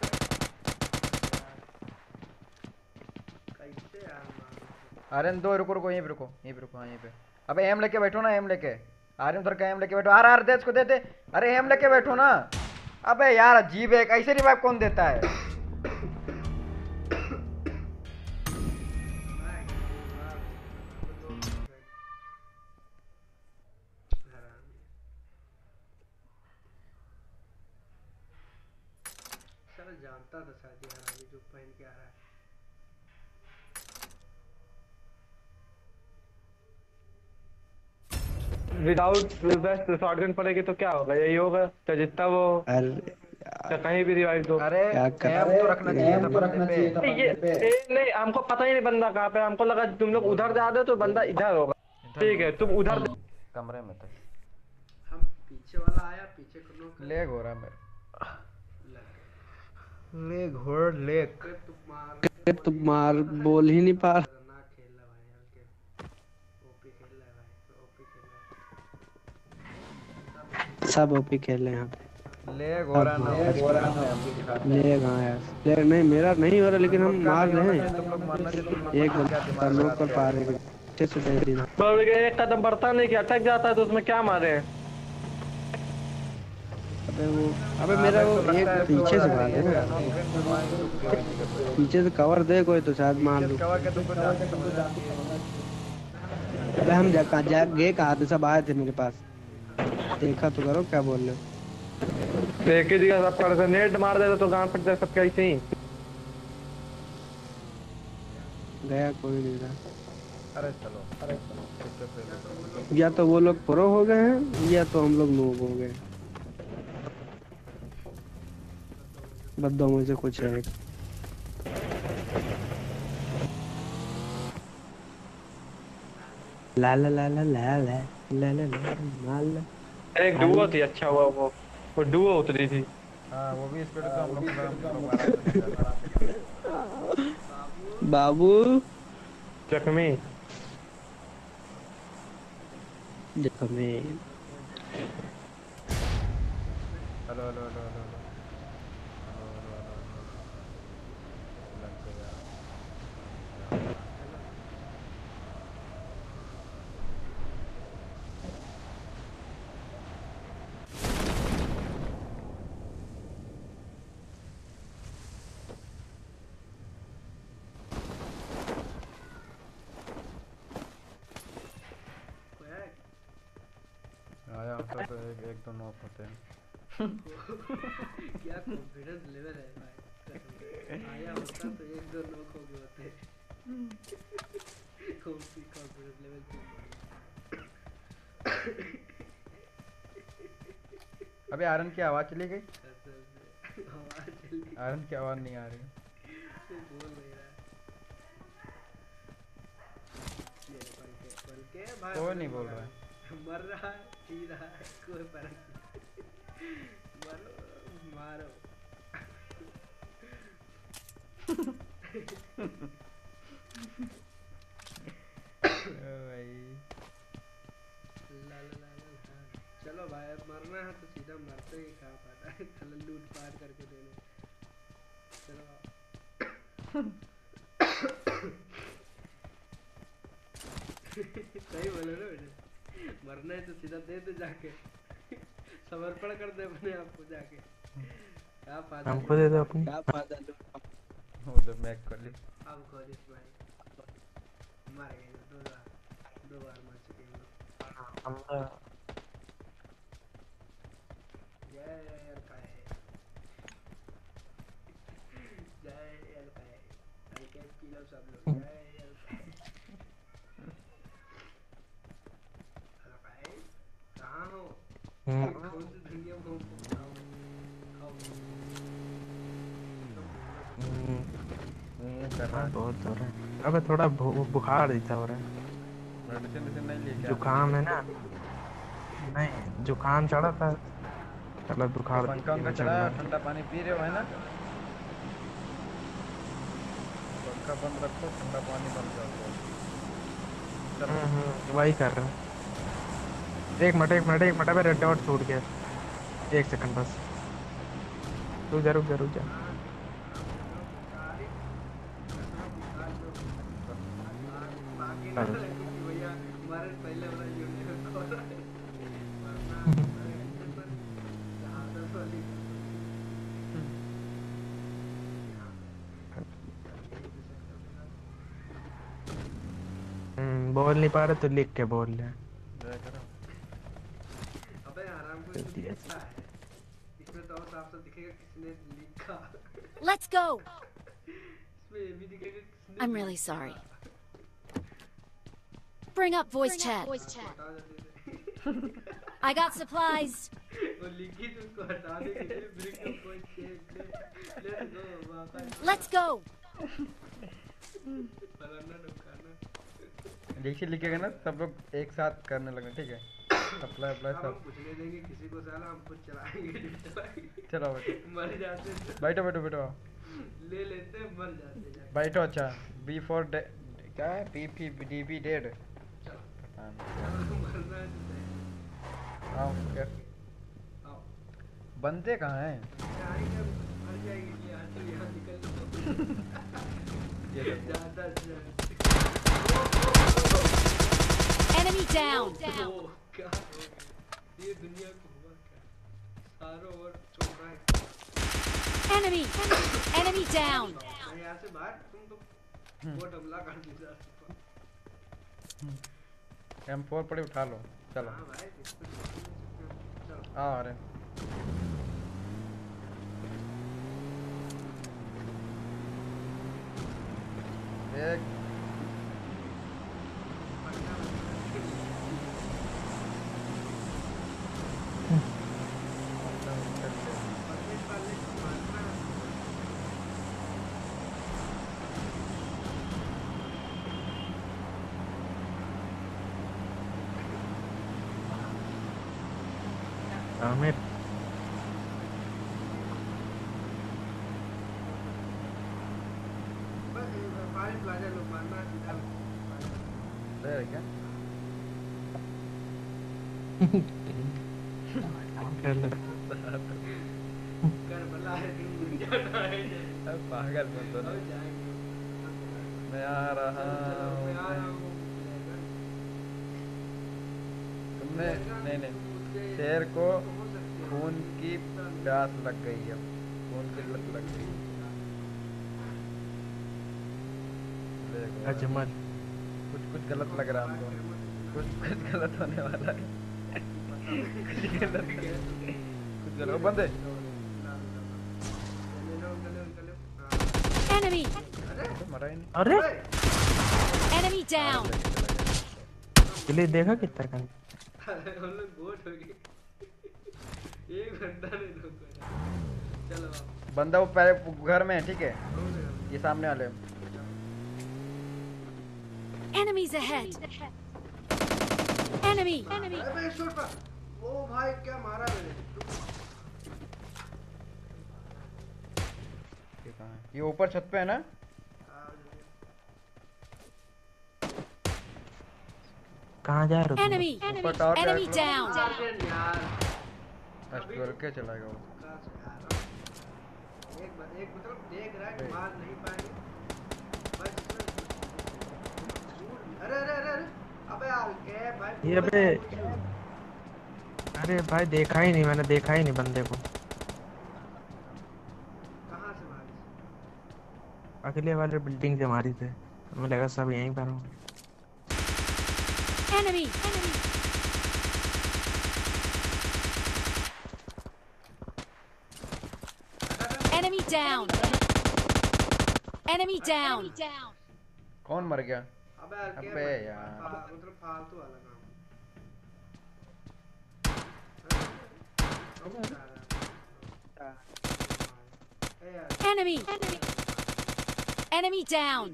[SPEAKER 1] कैसे यार
[SPEAKER 2] आर्यन दो रुको रुको यहीं पे रुको यहीं पे रुको हाँ यहीं पे। अबे एम लेके बैठो ना एम लेके। आर्यन उधर का एम लेके बैठो। आर आर दे इसको दे दे। अरे एम लेके बैठो ना। अबे यार अजीब है कैसे रिवाइव कौन देता है?
[SPEAKER 4] विदाउट बेस्ट शॉटगन पड़ेगी तो क्या होगा? यही होगा? तो जितना वो
[SPEAKER 3] अरे
[SPEAKER 4] तो कहीं भी रिवाइव दो।
[SPEAKER 2] अरे
[SPEAKER 3] क्या
[SPEAKER 2] तो रखना चाहिए
[SPEAKER 4] नहीं हमको पता ही नहीं बंदा कहाँ पे हमको लगा तुम लोग उधर जा रहे हो तो बंदा इधर होगा। ठीक है तुम उधर
[SPEAKER 2] कमरे में था
[SPEAKER 1] हम पीछे वाला आया पीछे
[SPEAKER 2] लेग हो रहा है मेरा।
[SPEAKER 1] लग
[SPEAKER 2] लेग हो लेग
[SPEAKER 1] तुम मार
[SPEAKER 3] तो मार बोल ही नहीं पा रहा। सब ओपी खेल रहे हैं यहाँ पे।
[SPEAKER 2] लेग हो रहा है ना।
[SPEAKER 3] ले कहाँ यार। ले नहीं मेरा नहीं हो रहा लेकिन हम मार रहे हैं। एक बंदा लोग कर पा रहे हैं। अच्छे से दे देना
[SPEAKER 4] बोल गए एक कदम बढ़ता नहीं कि अटक जाता है तो उसमें क्या मारे
[SPEAKER 3] अबे वो अबे मेरा वो एक पीछे से मार दे ना। पीछे से कवर दे कोई तो शायद मार लूँ अबे हम जा कहाँ जा गए कहाँ थे? सब आए थे मेरे पास। देखा तो करो क्या बोल रहे हो?
[SPEAKER 4] ही जगह सब कर नेट मार देता तो गाँव पड़ सब कैसे ही।
[SPEAKER 3] गया कोई नहीं था।
[SPEAKER 2] अरे चलो अरे चलो से लो।
[SPEAKER 3] या तो वो लोग प्रो हो गए हैं या तो हम लोग नूब हो गए। बद्दों में से कुछ है। ला ला ला ला ला ला ला ला ला ला ला।
[SPEAKER 4] एक डुओ थी अच्छा हुआ वो। वो डुओ उतरी थी।
[SPEAKER 2] हाँ वो भी स्पीड का हम लोग
[SPEAKER 3] बाबू
[SPEAKER 4] जख्मी
[SPEAKER 3] देखो मैं
[SPEAKER 2] hello hello hello hello hello hello hello hello hello लग गया
[SPEAKER 1] कोई है
[SPEAKER 2] आया होता तो एक एक दो नॉक होते हैं
[SPEAKER 1] क्या कॉन्फिडेंस लेवल है भाई? आया होता तो एक दो नोक हो गए होते। कौन कॉन्फिडेंस लेवल
[SPEAKER 2] अबे आयरन की आवाज़ चली गई?
[SPEAKER 1] कसम से आवाज़ जल्दी
[SPEAKER 2] आयरन की आवाज़ नहीं आ रही।
[SPEAKER 1] बोल नहीं रहा
[SPEAKER 2] कोई नहीं बोल रहा है।
[SPEAKER 1] मर रहा है जी रहा है कोई फ़र्क नहीं।
[SPEAKER 2] भाई।
[SPEAKER 1] ला। चलो भाई, अब मरना है तो सीधा मरते ही खा पाता है। चलो लूट पाट करके देने चलो। सही बोले ना बेटे। मरना है तो सीधा दे दे जाके। समर्पण कर दे अपने आप को जाके। क्या फ़ायदा?
[SPEAKER 5] हमको दे दो अपनी।
[SPEAKER 3] क्या फ़ायदा लो
[SPEAKER 2] वो तो मैं कर ली।
[SPEAKER 1] अब खोजिस भाई। मर गए दो बार। दो बार मर चुके हैं।
[SPEAKER 5] हम तो
[SPEAKER 1] जय अलकाय। जय अलकाय। आई कैन किल अप सब लोग। जय
[SPEAKER 5] बहुत हो रहा है। अबे थोड़ा बुखार जैसा हो रहा है।
[SPEAKER 2] मेडिसिन नहीं
[SPEAKER 5] जुकाम है ना? नहीं जुकाम चढ़ा था। चलो बुखार है।
[SPEAKER 2] ठंडा पानी पी रहे हो है ना? पंखा बंद रखो ठंडा पानी बंद कर दो। चलो
[SPEAKER 5] हम्म, हम्म, वही कर रहा हूँ। एक मिनट एक मिनट एक मिनट रेड डॉट छूट गया। एक सेकंड बस। रुक जा रुक जा रुक जा। हम्म, बोल नहीं पा रहे तो लिख के बोल रहे
[SPEAKER 1] अबे आराम को
[SPEAKER 5] जल्दी
[SPEAKER 1] इसमें
[SPEAKER 5] है।
[SPEAKER 1] लिखा है इसमें तो और साफ साफ दिखेगा किसने लिखा
[SPEAKER 6] Let's go.
[SPEAKER 1] इसमें ये भी दिखेगा किसने
[SPEAKER 6] I'm really sorry. Bring up voice chat.
[SPEAKER 1] हटा देते थे
[SPEAKER 6] I got supplies.
[SPEAKER 1] वो लिखी तो उसको हटा देंगे ब्रिक का कोई चेक ले लेट्स गो वापस
[SPEAKER 6] Let's go.
[SPEAKER 1] फलाना ढुकाना
[SPEAKER 2] देखिए लिखेगा ना सब लोग एक साथ करने लगे ठीक है अप्लाई अप्लाई सब
[SPEAKER 1] पूछने देंगे किसी को साला हम खुद चलाएँगे
[SPEAKER 2] चलो बैठो।
[SPEAKER 1] मर जाते हैं।
[SPEAKER 2] बैठो बैठो बैठो।
[SPEAKER 1] ले लेते हैं मर जाते हैं।
[SPEAKER 2] बैठो अच्छा। बी फॉर क्या है?
[SPEAKER 1] P P
[SPEAKER 2] D B
[SPEAKER 1] dead
[SPEAKER 2] बंदे कहाँ हैं?
[SPEAKER 1] लो
[SPEAKER 6] Enemy down.
[SPEAKER 1] ओ, क्या? ये दुनिया को हुआ क्या? चौड़ा है
[SPEAKER 6] Enemy. Enemy down.
[SPEAKER 1] मैं यहाँ से बाहर तुम तो बहुत हमला कर दिया।
[SPEAKER 2] एम फोर पड़े उठा लो। चलो।
[SPEAKER 1] हाँ भाई। चलो।
[SPEAKER 2] आओ अरे एक
[SPEAKER 1] पकड़ पाले को मारना
[SPEAKER 5] आमिर
[SPEAKER 1] बस पानी प्लाजा लोग मारना सीधा
[SPEAKER 2] ले क्या
[SPEAKER 1] कर बला है तुम जाना है
[SPEAKER 2] अब पागल मैं आ रहा हूँ नहीं नहीं। शेर को खून की प्यास लग गई है। खून की लत लग गई। देखो,
[SPEAKER 5] अजमल
[SPEAKER 2] कुछ कुछ गलत लग रहा है हमको। कुछ कुछ गलत होने वाला है। कुछ गलत कुछ गलत बंदे
[SPEAKER 6] Enemy.
[SPEAKER 2] तो
[SPEAKER 5] अरे!
[SPEAKER 6] Enemy down.
[SPEAKER 5] किले देखा कितना कन
[SPEAKER 1] हम लोग गोट हो गए।
[SPEAKER 2] बंदा वो पहले घर में है ठीक है? ये सामने वाले।
[SPEAKER 6] एनिमीज अहेड एनिमी एनिमी
[SPEAKER 1] अबे इस शॉट पर। ओ भाई क्या मारा मैंने?
[SPEAKER 2] ये कहाँ है? ये ऊपर छत पे है ना?
[SPEAKER 5] कहाँ जा रहे हो
[SPEAKER 2] ऊपर टावर
[SPEAKER 6] एनिमी
[SPEAKER 1] डाउन यार।
[SPEAKER 2] एस के चलाएगा वो
[SPEAKER 1] एक बार एक मतलब देख रहा है मार नहीं पाएँगे बस अरे अरे अरे अरे अबे भाई
[SPEAKER 5] ये अबे- अरे भाई देखा ही नहीं मैंने देखा ही नहीं बंदे को।
[SPEAKER 1] कहाँ से मारी?
[SPEAKER 5] अगले वाले बिल्डिंग से मारी थे। हमें लगा सब यहीं पर हो
[SPEAKER 6] Enemy! Enemy! Enemy down! Enemy down!
[SPEAKER 2] कौन मर गया?
[SPEAKER 1] अबे यार
[SPEAKER 2] अबे यार।
[SPEAKER 1] मतलब फालतू वाला काम।
[SPEAKER 6] Enemy! Enemy down!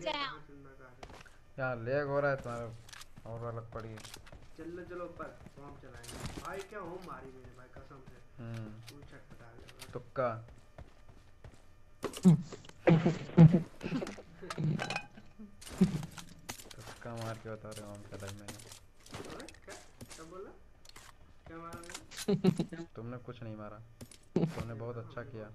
[SPEAKER 2] यार लेग हो रहा है तुम्हारा। और अलग पड़ी। है
[SPEAKER 1] चलो चलो ऊपर। बॉम्ब चलाएँगे। भाई क्या होम मारी मैंने भाई कसम से।
[SPEAKER 2] हम्म। तुक्का। तुक्का मार के बता रहे हो हम मैंने तुमने कुछ नहीं मारा तुमने बहुत अच्छा किया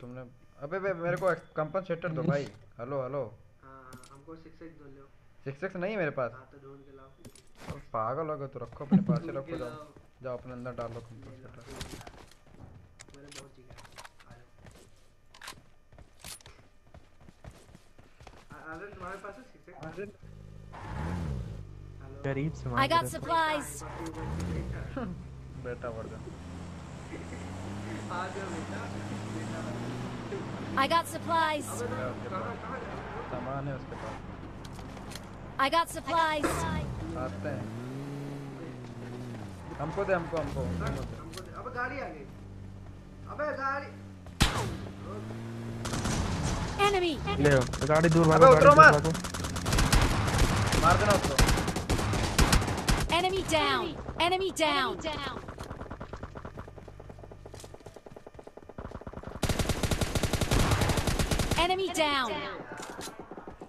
[SPEAKER 2] तुमने अबे बे मेरे को कंपनसेटर दो भाई हेलो हेलो
[SPEAKER 1] हाँ हाँ, हमको सिक्स सिक्स दो लो
[SPEAKER 2] सिक्स सिक्स नहीं मेरे पास
[SPEAKER 1] हाँ तो
[SPEAKER 2] पागल हो गए तो रखो अपने पास ही रखो जाओ जाओ अपने अंदर डालो कंपनसेटर
[SPEAKER 1] ढूंढ ला। मेरे बहुत जिगर है। आ जाओ आ- आनंद तुम्हारे पास है सिक्स सिक्स हेलो
[SPEAKER 5] गरीब से
[SPEAKER 6] I
[SPEAKER 5] मार
[SPEAKER 6] got
[SPEAKER 5] के
[SPEAKER 6] supplies!
[SPEAKER 2] बेटा बढ़ जा
[SPEAKER 1] आ जाओ बेटा। बेटा
[SPEAKER 6] I got supplies!
[SPEAKER 1] अबे
[SPEAKER 2] क्या उसके
[SPEAKER 1] कहाँ
[SPEAKER 2] पास
[SPEAKER 1] कहाँ जा रहे हो?
[SPEAKER 2] सामान है उसके पास।
[SPEAKER 6] I got supplies!
[SPEAKER 2] आते हैं। हमको दे हमको हमको
[SPEAKER 1] सर,
[SPEAKER 2] हमको दे।
[SPEAKER 1] हमको दे- अबे गाड़ी आ गई। अबे गाड़ी।
[SPEAKER 6] Enemy!
[SPEAKER 5] ले गाड़ी दूर भागो
[SPEAKER 2] उतरो मत। मार देना उसको
[SPEAKER 6] Enemy down! Enemy down! Enemy down!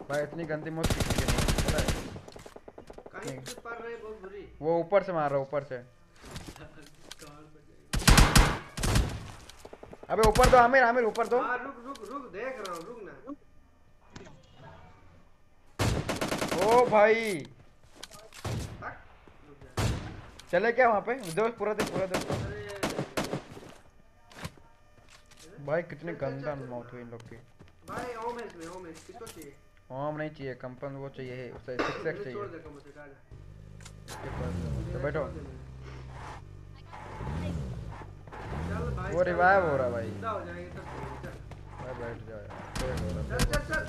[SPEAKER 2] भाई इतनी गंदी मौत किसी की नहीं पता?
[SPEAKER 1] कहीं से पर रहे बहुत बुरी
[SPEAKER 2] वो ऊपर से मार रहा है ऊपर से
[SPEAKER 1] कार बच गई
[SPEAKER 2] अबे ऊपर दो आमिर आमिर ऊपर दो
[SPEAKER 1] हाँ रुक रुक रुक देख रहा हूँ रुक ना
[SPEAKER 2] ओ भाई चले क्या वहाँ पे दो पूरा दे पूरा दे भाई कितनी गंदा मौत हुई इन लोग की
[SPEAKER 1] भाई ओम है इसमें ओम है किसको चाहिए
[SPEAKER 2] ओम नहीं चाहिए कंपन वो चाहिए उसे सिक्स एक्स चाहिए बैठो वो
[SPEAKER 1] ना,
[SPEAKER 2] हो रहा भाई। भाई बैठ जाओ यार
[SPEAKER 1] चल चल चल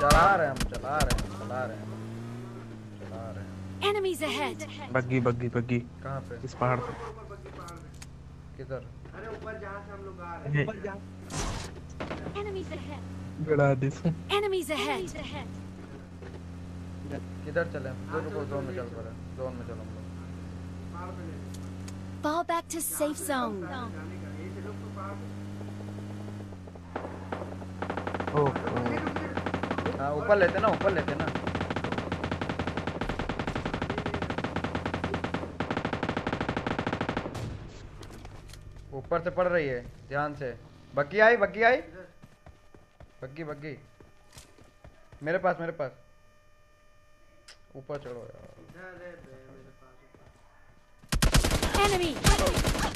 [SPEAKER 2] चला रहे हैं हम चला रहे हैं चला रहे हैं चला रहे हैं।
[SPEAKER 6] Enemies ahead!
[SPEAKER 5] बग्गी बग्गी बग्गी।
[SPEAKER 2] कहाँ पे?
[SPEAKER 5] इस पहाड़ पे।
[SPEAKER 1] ऊपर ऊपर बग्गी पहाड़ में
[SPEAKER 2] किधर?
[SPEAKER 1] अरे ऊपर जहाँ से हम लोग आ रहे हैं।
[SPEAKER 5] ये।
[SPEAKER 6] Enemies ahead!
[SPEAKER 5] गड़ा दे
[SPEAKER 6] Enemies ahead!
[SPEAKER 2] किधर चले हम? दो रुको जोन में चल पड़े जोन में चलो हम लोग।
[SPEAKER 1] पहाड़ पे ले
[SPEAKER 6] Fall back to safe zone.
[SPEAKER 2] हाँ ऊपर लेते ना ऊपर लेते ना। ऊपर से पड़ रही है ध्यान से। बग्गी आई बग्गी आई। बग्गी बग्गी। मेरे पास मेरे पास। ऊपर चढ़ो यार!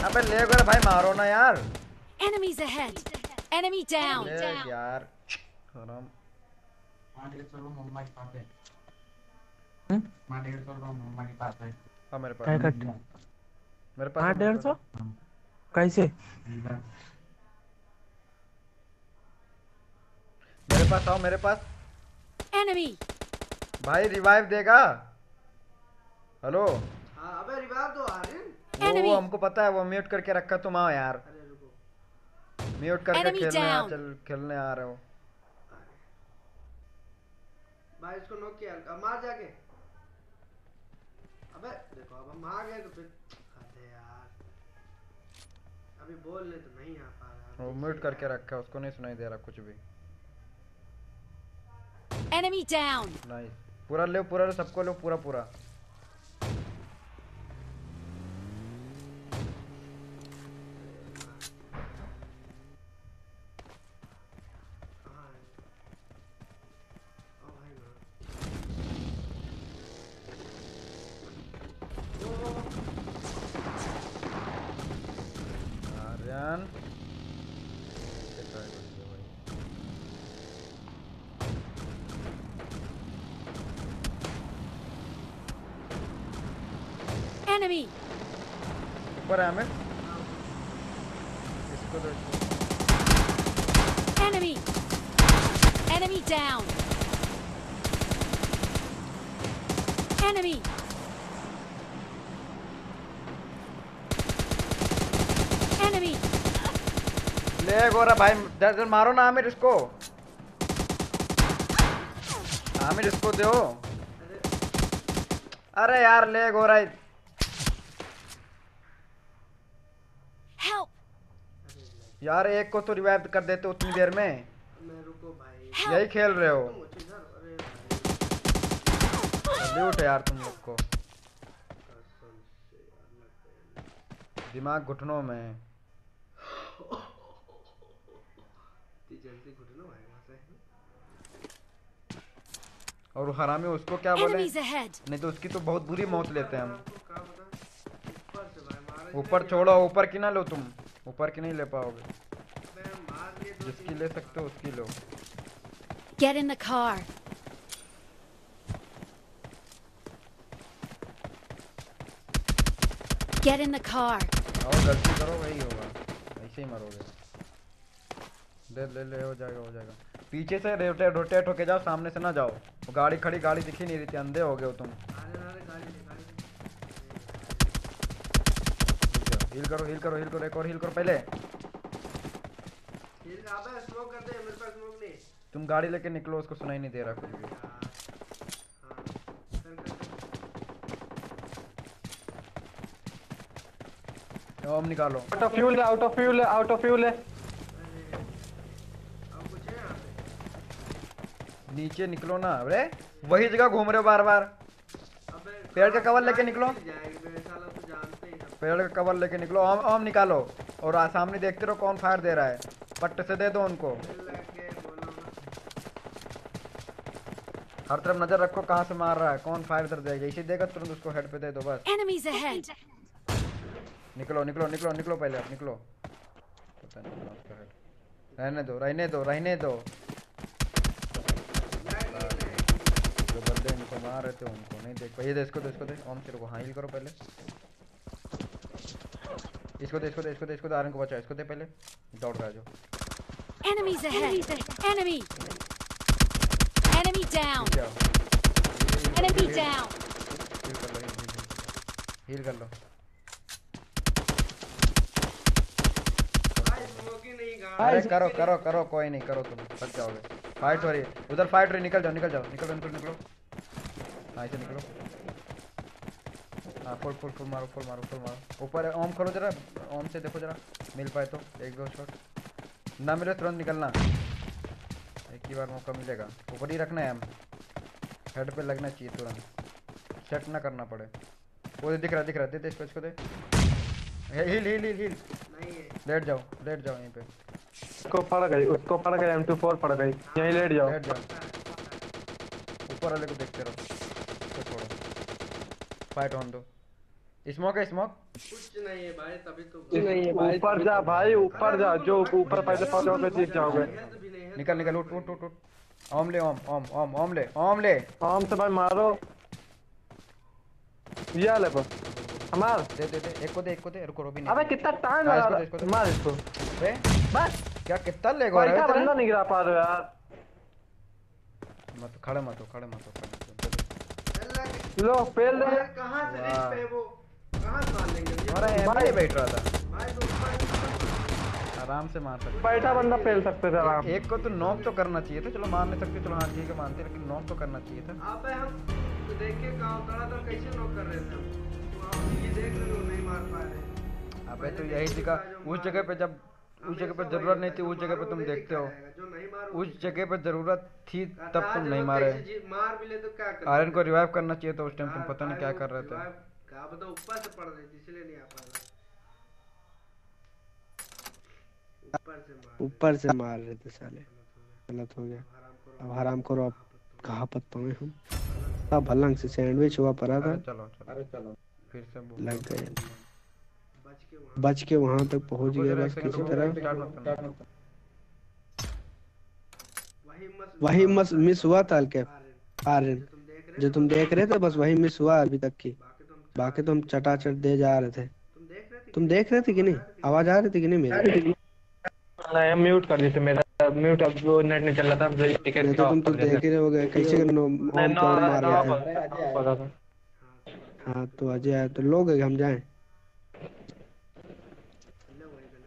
[SPEAKER 2] अबे ले भाई मारो ना यार।
[SPEAKER 6] Enemies ahead! Enemy down!
[SPEAKER 2] यार हराम हाँ। मेरे
[SPEAKER 5] क्या
[SPEAKER 2] पास
[SPEAKER 5] कट
[SPEAKER 2] मेरे पास
[SPEAKER 5] हाँ। डेढ़
[SPEAKER 2] मेरे
[SPEAKER 5] सौ?
[SPEAKER 2] पास
[SPEAKER 5] कैसे।
[SPEAKER 2] मेरे पास आओ मेरे पास।
[SPEAKER 6] Enemy!
[SPEAKER 2] भाई रिवाइव देगा। हेलो
[SPEAKER 1] हाँ अबे रिवाइव तो आ रहे हैं।
[SPEAKER 2] वो, वो हमको पता है वो म्यूट करके रखा तुम आओ यार। म्यूट करके खेलने आ, चल खेलने आ रहे हो।
[SPEAKER 1] भाई इसको नॉक किया अब मार जाके। अबे देखो अब हम आ गए तो फिर अरे यार। अभी बोलने तो नहीं आ पा रहा।
[SPEAKER 2] वो म्यूट करके रखा है उसको नहीं सुनाई दे रहा कुछ भी।
[SPEAKER 6] Enemy down.
[SPEAKER 2] नाइस पूरा ले पूरा ले सबको लो पूरा पूरा
[SPEAKER 1] कहाँ है ओ भाई ना
[SPEAKER 2] आर्यन ये try कर दिया भाई।
[SPEAKER 6] Enemy.
[SPEAKER 2] ऊपर है हमें इसको तो इसको
[SPEAKER 6] Enemy. Enemy down. Enemy. Enemy.
[SPEAKER 2] ले जर जर मारो ना आमिर इसको। आमिर इसको दो। अरे यार ले गोरा
[SPEAKER 6] Help.
[SPEAKER 2] यार एक को तो रिवाइव कर देते उतनी देर में।
[SPEAKER 1] मैं रुको भाई।
[SPEAKER 6] Help.
[SPEAKER 2] यही खेल रहे हो। लूट यार तुम लोग को।
[SPEAKER 1] है
[SPEAKER 2] दिमाग घुटनों में है।
[SPEAKER 1] इतनी जल्दी घुटना है वहाँ से
[SPEAKER 2] और हरामी उसको क्या बोले? नहीं तो उसकी तो बहुत बुरी मौत लेते हैं हम।
[SPEAKER 1] पता? ऊपर
[SPEAKER 2] छोड़ो ऊपर की ना लो तुम। ऊपर की नहीं ले पाओगे।
[SPEAKER 1] दो
[SPEAKER 2] जिसकी ले सकते हो उसकी लो।
[SPEAKER 6] Get in the car. Get in the car.
[SPEAKER 2] और गलती करो वही होगा। ऐसे ही मरोगे। ले ले ले हो जाएगा हो जाएगा। पीछे से रोटेट रोटेट होके जाओ सामने से ना जाओ। वो गाड़ी खड़ी गाड़ी दिखी नहीं रही थी अंधे हो गए हो तुम। हील करो हील करो हील करो एक और हील करो पहले।
[SPEAKER 1] ठीक है? अबे स्मोक कर दे मेरे पास स्मोक नहीं
[SPEAKER 2] तुम गाड़ी लेके निकलो उसको सुनाई नहीं दे रहा कुछ भी।
[SPEAKER 1] हाँ कर कर
[SPEAKER 2] ओम निकालो।
[SPEAKER 4] आउट ऑफ़ फ्यूल है आउट ऑफ़ फ्यूल है आउट ऑफ़ फ्यूल है
[SPEAKER 1] अरे अब कुछ है यहाँ पे
[SPEAKER 2] नीचे निकलो ना अरे वही जगह घूम रहे हो बार बार पेड़ का कवर लेके निकलो।
[SPEAKER 1] तो ही
[SPEAKER 2] पेड़ का कवर लेके निकलो ओम ओम निकालो। और सामने देखते रहो कौन फायर दे रहा है। पट्टे से दे दो उनको। हर तरफ़ नज़र रखो कहाँ से मार रहा है कौन फायर इधर देगा। इसी देगा तुरंत उसको हेड पे दे दो बस। निकलो निकलो निकलो निकलो पहले आप निकलो। रहने दो रहने दो रहने दो। इनको मार रहे थे उनको नहीं देख पाए। ये दे इसको दे इसको दे ओम सिर को हाँ heal करो पहले। इसको दे इसको दे इसको दे इसको दे आर्यन को बचाओ। इसको दे पहले। दौड़ रहा जो।
[SPEAKER 6] Enemies ahead. Enemy. Enemy down.
[SPEAKER 2] नीचे आओ
[SPEAKER 6] Enemy down.
[SPEAKER 2] हील कर लो। कर अरे करो करो करो कोई नहीं करो तुम। थक जाओगे। फाइट हो रही है उधर फाइट हो रही है निकल जाओ निकल जाओ निकलो निकलो निकलो। हाँ ऐसे निकलो हाँ फुल फुल फुल मारो फुल मारो फुल मारो ऊपर ओम करो जरा ओम से देखो जरा मिल पाए तो एक दो शॉट ना मिले तुरंत निकलना एक ही बार मौका मिलेगा ऊपर ही रखना है हम हेड पे लगना चाहिए तुरंत सेट ना करना पड़े वो दिख रहा दिख रहा दे दे इसको इसको दे हिल हिल हिल हिल
[SPEAKER 1] नहीं
[SPEAKER 2] लेट जाओ लेट जाओ यहीं पे
[SPEAKER 4] उसको पड़ गई उसको पड़ गई M24 पड़ गई यहीं लेट जाओ
[SPEAKER 2] लेट जाओ ऊपर वाले को देखते रहो फाइट ऑन दो स्मोक है स्मोक
[SPEAKER 1] कुछ नहीं है भाई तभी तो
[SPEAKER 3] नहीं है भाई
[SPEAKER 4] ऊपर जा भाई ऊपर जा जो ऊपर पहले पहुंचोगे जीत जाओगे।
[SPEAKER 1] है
[SPEAKER 2] निकल निकल उठ उठ उठ उठ। ओम ले ओम ओम ओम ओम ले ओम ले।
[SPEAKER 4] आराम से भाई मारो। ये ले बस हमार।
[SPEAKER 2] दे दे दे एक को दे एक को दे रुको रोबी
[SPEAKER 4] अबे कितना टाइम
[SPEAKER 2] हाँ,
[SPEAKER 4] लगा। रहा मार इसको।
[SPEAKER 2] बे
[SPEAKER 4] बस।
[SPEAKER 2] क्या कितना ले गो
[SPEAKER 4] पैसा बंदा नहीं गिरा पा रहे हो यार।
[SPEAKER 2] मत खड़े मत हो खड़े मत हो खड़े मत हो, दे दे।
[SPEAKER 1] अल्लाह के
[SPEAKER 4] लो फेल दे
[SPEAKER 1] कहाँ से रिच पे वो? कहाँ से मार लेंगे?
[SPEAKER 2] हमारा एम
[SPEAKER 4] भाई-
[SPEAKER 2] बैठ रहा था।
[SPEAKER 1] भाई तो
[SPEAKER 2] आराम से मार सकते।
[SPEAKER 4] बैठा बंदा फेल सकते थे आराम।
[SPEAKER 2] एक को तो नॉक तो करना चाहिए था। चलो मार नहीं सकते चलो हाँ ठीक है मानते लेकिन नॉक तो करना चाहिए था।
[SPEAKER 1] अबे हम देखे कहाँ उतरा था कैसे नॉक कर रहे थे हम? तो आप ये देख रहे हो नहीं मार पा रहे।
[SPEAKER 2] अबे तो यही जगह उस जगह पे जब उस जगह पे ज़रूरत नहीं थी उस जगह पे तुम देखते हो। उस जगह पर ज़रूरत थी तब तुम नहीं मारे।
[SPEAKER 1] मार भी ले तो क्या कर
[SPEAKER 2] आर्यन को रिवाइव करना चाहिए था उस टाइम तुम पता नहीं क्या कर रहे थे।
[SPEAKER 1] कहा पता ऊपर से पड़ रही थी इसलिए नहीं आ पा रहा। ऊपर से मार
[SPEAKER 3] रहे। थे साले। गलत हो गया।
[SPEAKER 1] आराम करो।
[SPEAKER 3] अब हराम करो अब कहाँ पत पाए हम? तब भलंग से सैंडविच हुआ पड़ा था।
[SPEAKER 2] चलो चलो। अरे चलो। फिर से
[SPEAKER 3] लग गए।
[SPEAKER 1] बच के वहाँ।
[SPEAKER 3] तक पहुँच गए बस किसी तरह।
[SPEAKER 1] वही मस
[SPEAKER 3] मिस हुआ था के
[SPEAKER 1] आर्यन,
[SPEAKER 3] जो तुम देख रहे थे बस वही मिस हुआ अभी तक की।
[SPEAKER 1] बाकी
[SPEAKER 3] तो हम चटाचट दे जा रहे थे।
[SPEAKER 1] तुम देख रहे थे
[SPEAKER 3] तुम देख रहे थे कि नहीं? आवाज़ आ रही थी कि नहीं मेरी?
[SPEAKER 4] म्यूट कर दी थी मेरा म्यूट अब वो नेट नहीं चल रहा था मुझे
[SPEAKER 3] नहीं तो तुम तो देख ही रहे हो गए कैसे होम कौन मार रहे थे। हाँ तो अजय आया तो लोग हम जाएँ।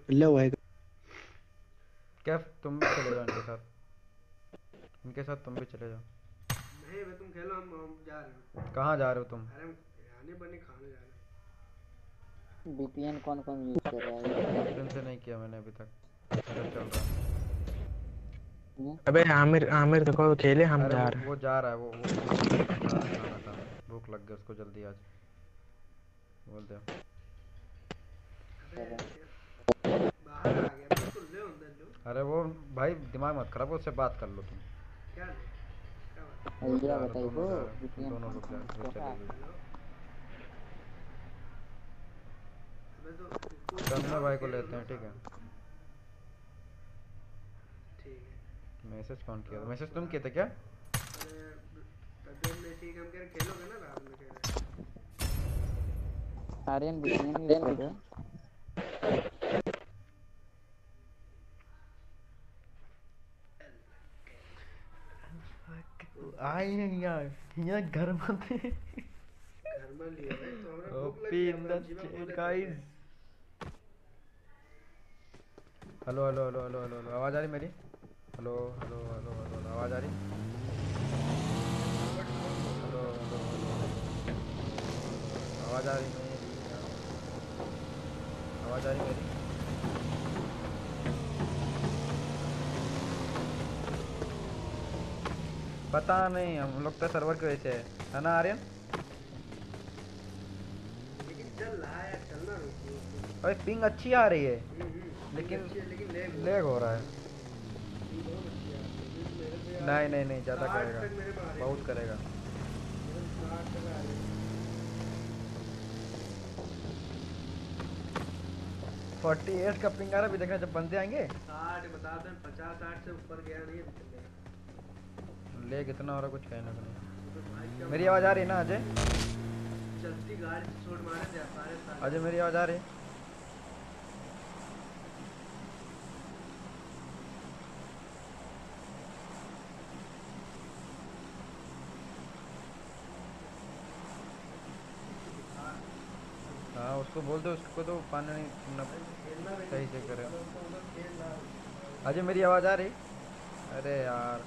[SPEAKER 1] ले
[SPEAKER 3] ले वही
[SPEAKER 2] तुम भी चले जाओ इनके साथ? इनके साथ तुम भी चले जाओ
[SPEAKER 1] नहीं भाई तुम खेलो हम हम जा रहे हैं
[SPEAKER 2] कहाँ जा रहे हो तुम
[SPEAKER 1] अरे हम यानी बनी खाने जा रहे हैं
[SPEAKER 7] वीपीएन कौन कौन यूज़ कर रहा है
[SPEAKER 2] दिन से नहीं किया मैंने अभी तक चल रहा है
[SPEAKER 5] अबे आमिर आमिर देखो खेले हम जा रहे हैं
[SPEAKER 2] वो जा रहा है वो, वो खाना खाना था भूख लग गई उसको जल्दी आज बोल दे
[SPEAKER 1] बाहर आ गया बिल्कुल ले अंदर लो
[SPEAKER 2] अरे वो भाई दिमाग मत खराब उससे बात कर लो तुम
[SPEAKER 7] बताइए
[SPEAKER 2] दोनों भाई को लेते हैं ठीक है मैसेज कौन किया मैसेज तुम किए थे क्या
[SPEAKER 1] खेलोगे ना
[SPEAKER 7] आर्यन वीपीएन यूज़ कर रहा है
[SPEAKER 2] आई हैं यहाँ यहाँ घर में थे
[SPEAKER 1] घर में लिया है तो हमरा भूख
[SPEAKER 2] ओपी
[SPEAKER 1] लगी
[SPEAKER 2] इन द
[SPEAKER 1] अपना जीवन बोले
[SPEAKER 2] guys hello hello hello hello hello hello आवाज़ आ रही मेरी हेलो हेलो हेलो हेलो आवाज़ आ रही हेलो हेलो आवाज़ आ रही मेरी आवाज़ आ रही मेरी पता नहीं हम लोग तो सर्वर की वजह से है। है ना आर्यन? अरे पिंग अच्छी आ रही है। लेकिन लेग हो रहा है। नहीं नहीं नहीं ज़्यादा करेगा। बहुत करेगा।
[SPEAKER 1] है।
[SPEAKER 2] 48 का पिंग आ रहा है अभी देखना जब बंदे आएँगे।
[SPEAKER 1] साठ बता दें पचास साठ से ऊपर गया नहीं
[SPEAKER 2] ले कितना हो रहा कुछ कहना नहीं। मेरी आवाज़ आ रही है ना अजय?
[SPEAKER 1] चलती गाड़ी छोड़ मारे थे सारे।
[SPEAKER 2] अजय मेरी आवाज़ आ रही है? हाँ उसको बोल दो उसको तो पानी नहीं न, सही से करे। अजय मेरी आवाज़ आ रही? अरे यार।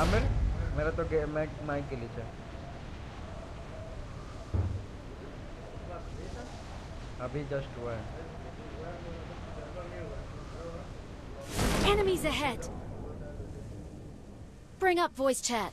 [SPEAKER 2] आमिर? मेरा तो माइक माइक के लिए अभी जस्ट हुआ है
[SPEAKER 6] Enemies ahead! Bring up voice chat.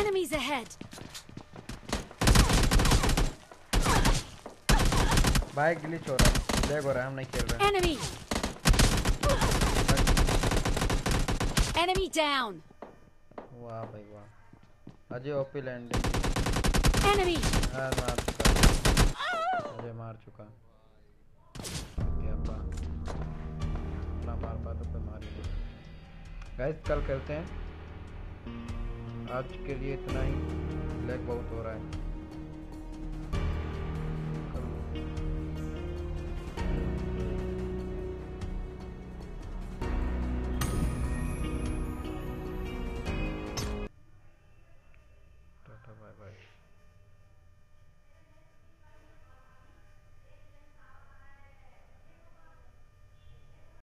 [SPEAKER 6] Enemies ahead!
[SPEAKER 2] भाई ग्लिच हो रहा है। लैग हो रहा है हम नहीं खेल रहे।
[SPEAKER 6] Enemy! Enemy down!
[SPEAKER 2] वाह भाई वाह। Ajay OP landing
[SPEAKER 6] Enemy!
[SPEAKER 2] हाँ मार चुका। अजय मार चुका। क्या पा ना मार पा तो मार ही गाइस कल करते हैं। आज के लिए इतना ही। ब्लैक बहुत हो रहा है।